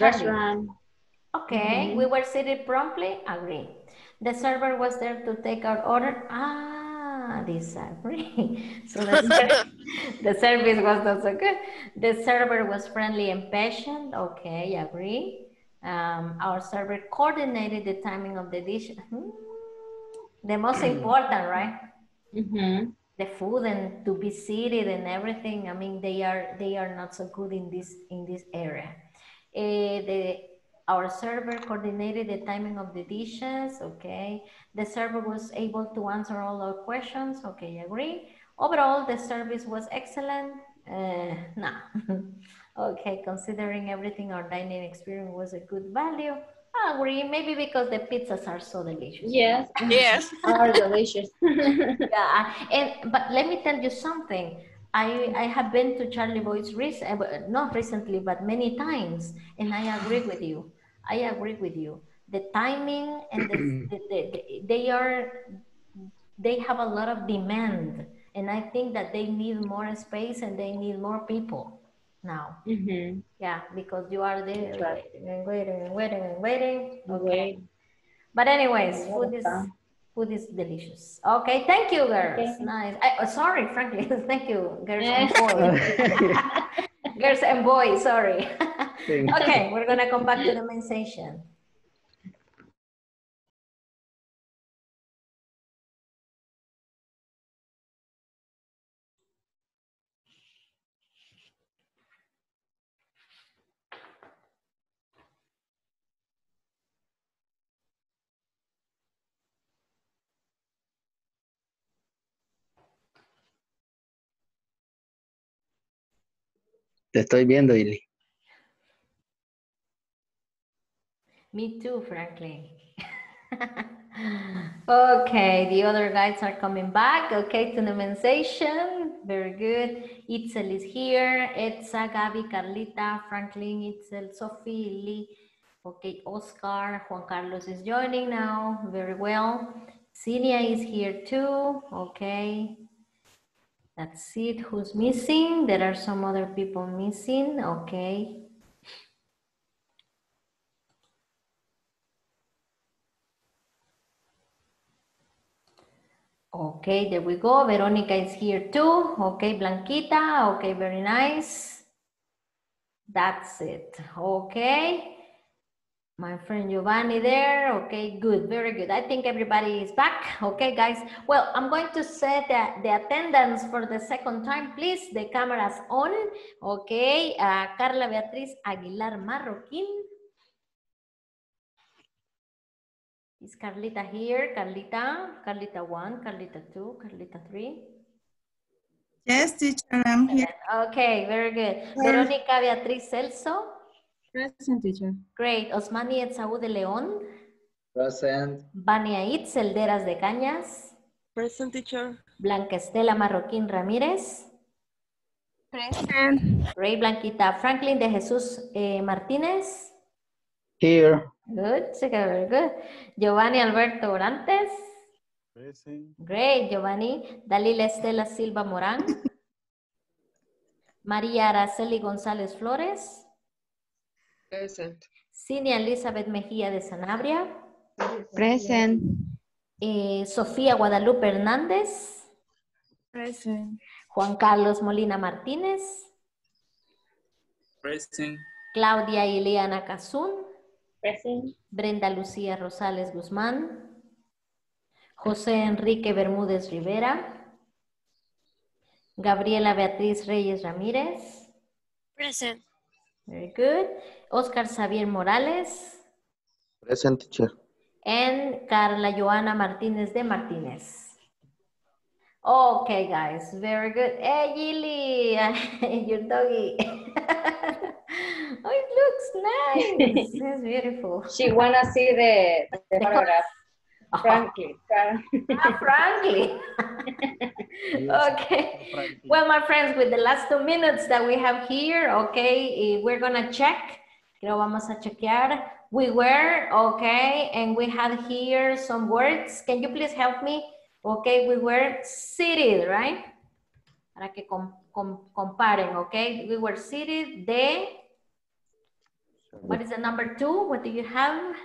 restaurant. Okay, Mhm. we were seated promptly. Agree. The server was there to take our order. Ah, disagree. So the, ser- the service was not so good. The server was friendly and patient. Okay, agree. Um, our server coordinated the timing of the dish. Hmm. The most important, right? Mm-hmm. the food and to be seated and everything. I mean, they are they are not so good in this in this area. Eh, the our server coordinated the timing of the dishes. Okay, the server was able to answer all our questions. Okay, agree. Overall, the service was excellent. Uh, nah. okay, considering everything, our dining experience was a good value. I agree. Maybe because the pizzas are so delicious. Yes. Yes. Are delicious. Yeah, and but let me tell you something. I I have been to Charlie Boy's recent, not recently, but many times, and I agree with you. I agree with you. The timing and the, the, the, the- they are they have a lot of demand, and I think that they need more space and they need more people now. mm-hmm. Yeah, because you are there right. waiting and waiting and waiting and waiting. Okay. Wait. But anyways, food is food is delicious. Okay, thank you, girls. Okay. Nice. I, oh, sorry, frankly, thank you, girls and boys. girls and boys. Sorry. okay, we're gonna come back to the main session. Te estoy viendo, Ili. Me too, Franklin. okay, the other guys are coming back. Okay, to the main. Very good. Itzel is here. Etza, Gabi, Carlita, Franklin, Itzel, Sophie, Lee. Okay, Oscar, Juan Carlos is joining now. Very well. Celia is here too. Okay. That's it. Who's missing? There are some other people missing. Okay. Okay, there we go. Veronica is here too. Okay, Blanquita. Okay, very nice. That's it. Okay. My friend Giovanni there. Okay, good. Very good. I think everybody is back. Okay, guys. Well, I'm going to set the, the attendance for the second time, please. The cameras on. Okay. Uh, Carla Beatriz Aguilar Marroquín. Is Carlita here? Carlita? Carlita 1, Carlita 2, Carlita 3. Yes, teacher, I'm here. Okay, very good. Verónica Beatriz Celso. Present teacher. Great. Osmani Etsaú de León. Present. Vania Itzel Deras de Cañas. Present teacher. Blanca Estela Marroquín Ramírez. Present. Rey Blanquita Franklin de Jesús eh, Martínez. Here. Good, very good. Giovanni Alberto Orantes. Great, Giovanni. Dalila Estela Silva Morán. María Araceli González Flores. Present. Cinia Elizabeth Mejía de Sanabria. Present. Eh, Sofía Guadalupe Hernández. Present. Juan Carlos Molina Martínez. Present. Claudia Ileana Cazún. Present. Brenda Lucía Rosales Guzmán. José Enrique Bermúdez Rivera. Gabriela Beatriz Reyes Ramírez. Present. Very good. Oscar Xavier Morales. Present teacher. And Carla Joana Martínez de Martínez. Okay, guys, very good. Hey, Gilly, your doggy. oh, it looks nice. It's beautiful. She wanna see the, the The photograph. Oh. Frankly. Ah, frankly. okay. Well, my friends, with the last two minutes that we have here, okay, eh, we're gonna check. Lo vamos a chequear. We were, okay, and we had here some words. Can you please help me? Okay, we were seated, right? Para que com- com- comparen, okay? We were seated. De, what is the number two? What do you have?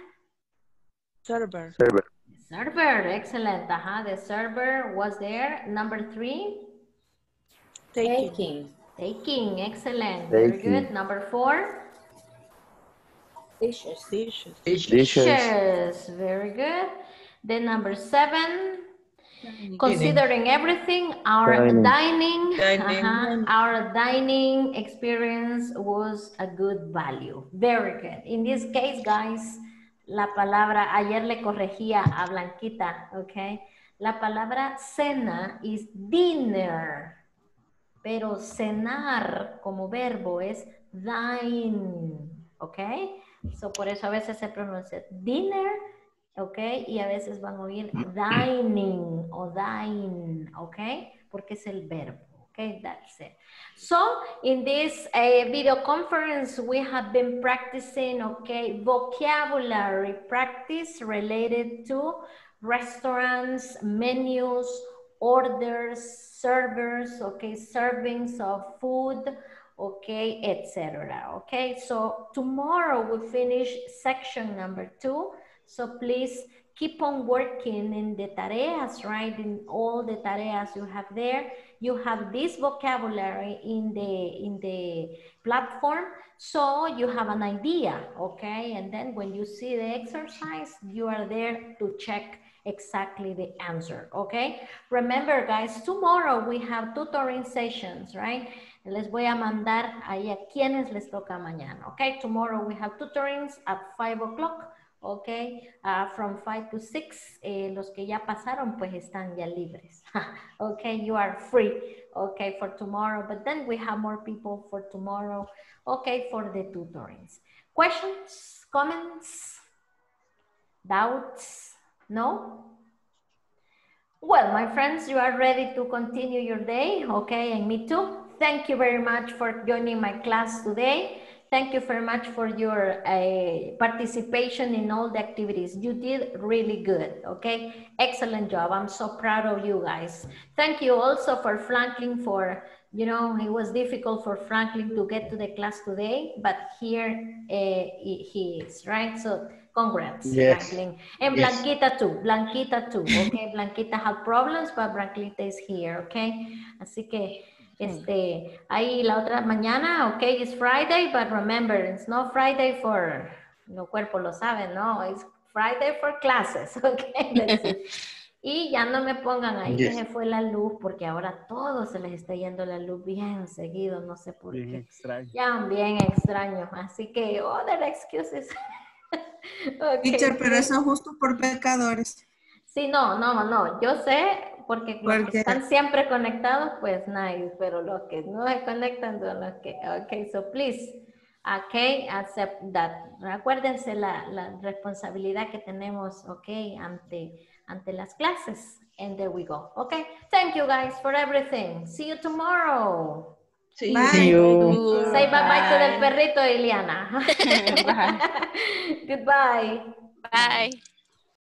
Server. Server. Server, excellent. Uh-huh. The server was there. Number three, Taking. taking, excellent. Very Taking. good. Number four, Dishes. Dishes. Dishes. dishes. Very good. Then number seven, considering everything, our Dining. dining, Dining. uh-huh, our dining experience was a good value. Very good. In this case, guys, la palabra, ayer le corregía a Blanquita, okay? La palabra cena is dinner, pero cenar como verbo es dine, okay? So por eso a veces se pronuncia dinner, okay? Y a veces van a oír dining o dine, okay? Porque es el verbo. Okay, that's it. So in this uh, video conference, we have been practicing, okay, vocabulary practice related to restaurants, menus, orders, servers, okay, servings of food, okay, etc. Okay, so tomorrow we finish section number two. So please keep on working in the tareas, right? In all the tareas you have there. You have this vocabulary in the in the platform, so you have an idea, okay? And then when you see the exercise, you are there to check exactly the answer, okay? Remember, guys, tomorrow we have tutoring sessions, right? Les voy a mandar ahí a quienes les toca mañana, okay? Tomorrow we have tutorings at 5 o'clock, okay? Uh, from 5 to 6, eh, los que ya pasaron pues están ya libres, okay? You are free, okay, for tomorrow, but then we have more people for tomorrow, okay, for the tutorings. Questions, comments, doubts? No? Well, my friends, you are ready to continue your day, okay, and me too. Thank you very much for joining my class today. Thank you very much for your uh, participation in all the activities. You did really good, okay? Excellent job. I'm so proud of you guys. Thank you also for Franklin for, you know, it was difficult for Franklin to get to the class today, but here uh, he is, right? So congrats, Yes. Franklin. And Yes. Blanquita too, Blanquita too, okay? Blanquita had problems, but Blanquita is here, okay? Así que, este, ahí la otra mañana, okay, it's Friday, but remember, it's not Friday for, los cuerpos lo saben, no, it's Friday for classes, it. Y ya no me pongan ahí que Yes. se fue la luz, porque ahora a todos se les está yendo la luz bien seguido, no sé por Bien qué. extraño. Ya, bien extraño. Así que, other excuses. Okay, Teacher, pero eso es justo por pecadores. Sí, no, no, no, yo sé, porque los que Porque- están siempre conectados, pues nice, pero los que no se conectan son los que, ok, so please, ok, accept that. Acuérdense la, la responsabilidad que tenemos, ok, ante, ante las clases. And there we go, ok. Thank you guys for everything. See you tomorrow. Bye. See you. Say bye bye to del perrito, Iliana. Goodbye. Bye.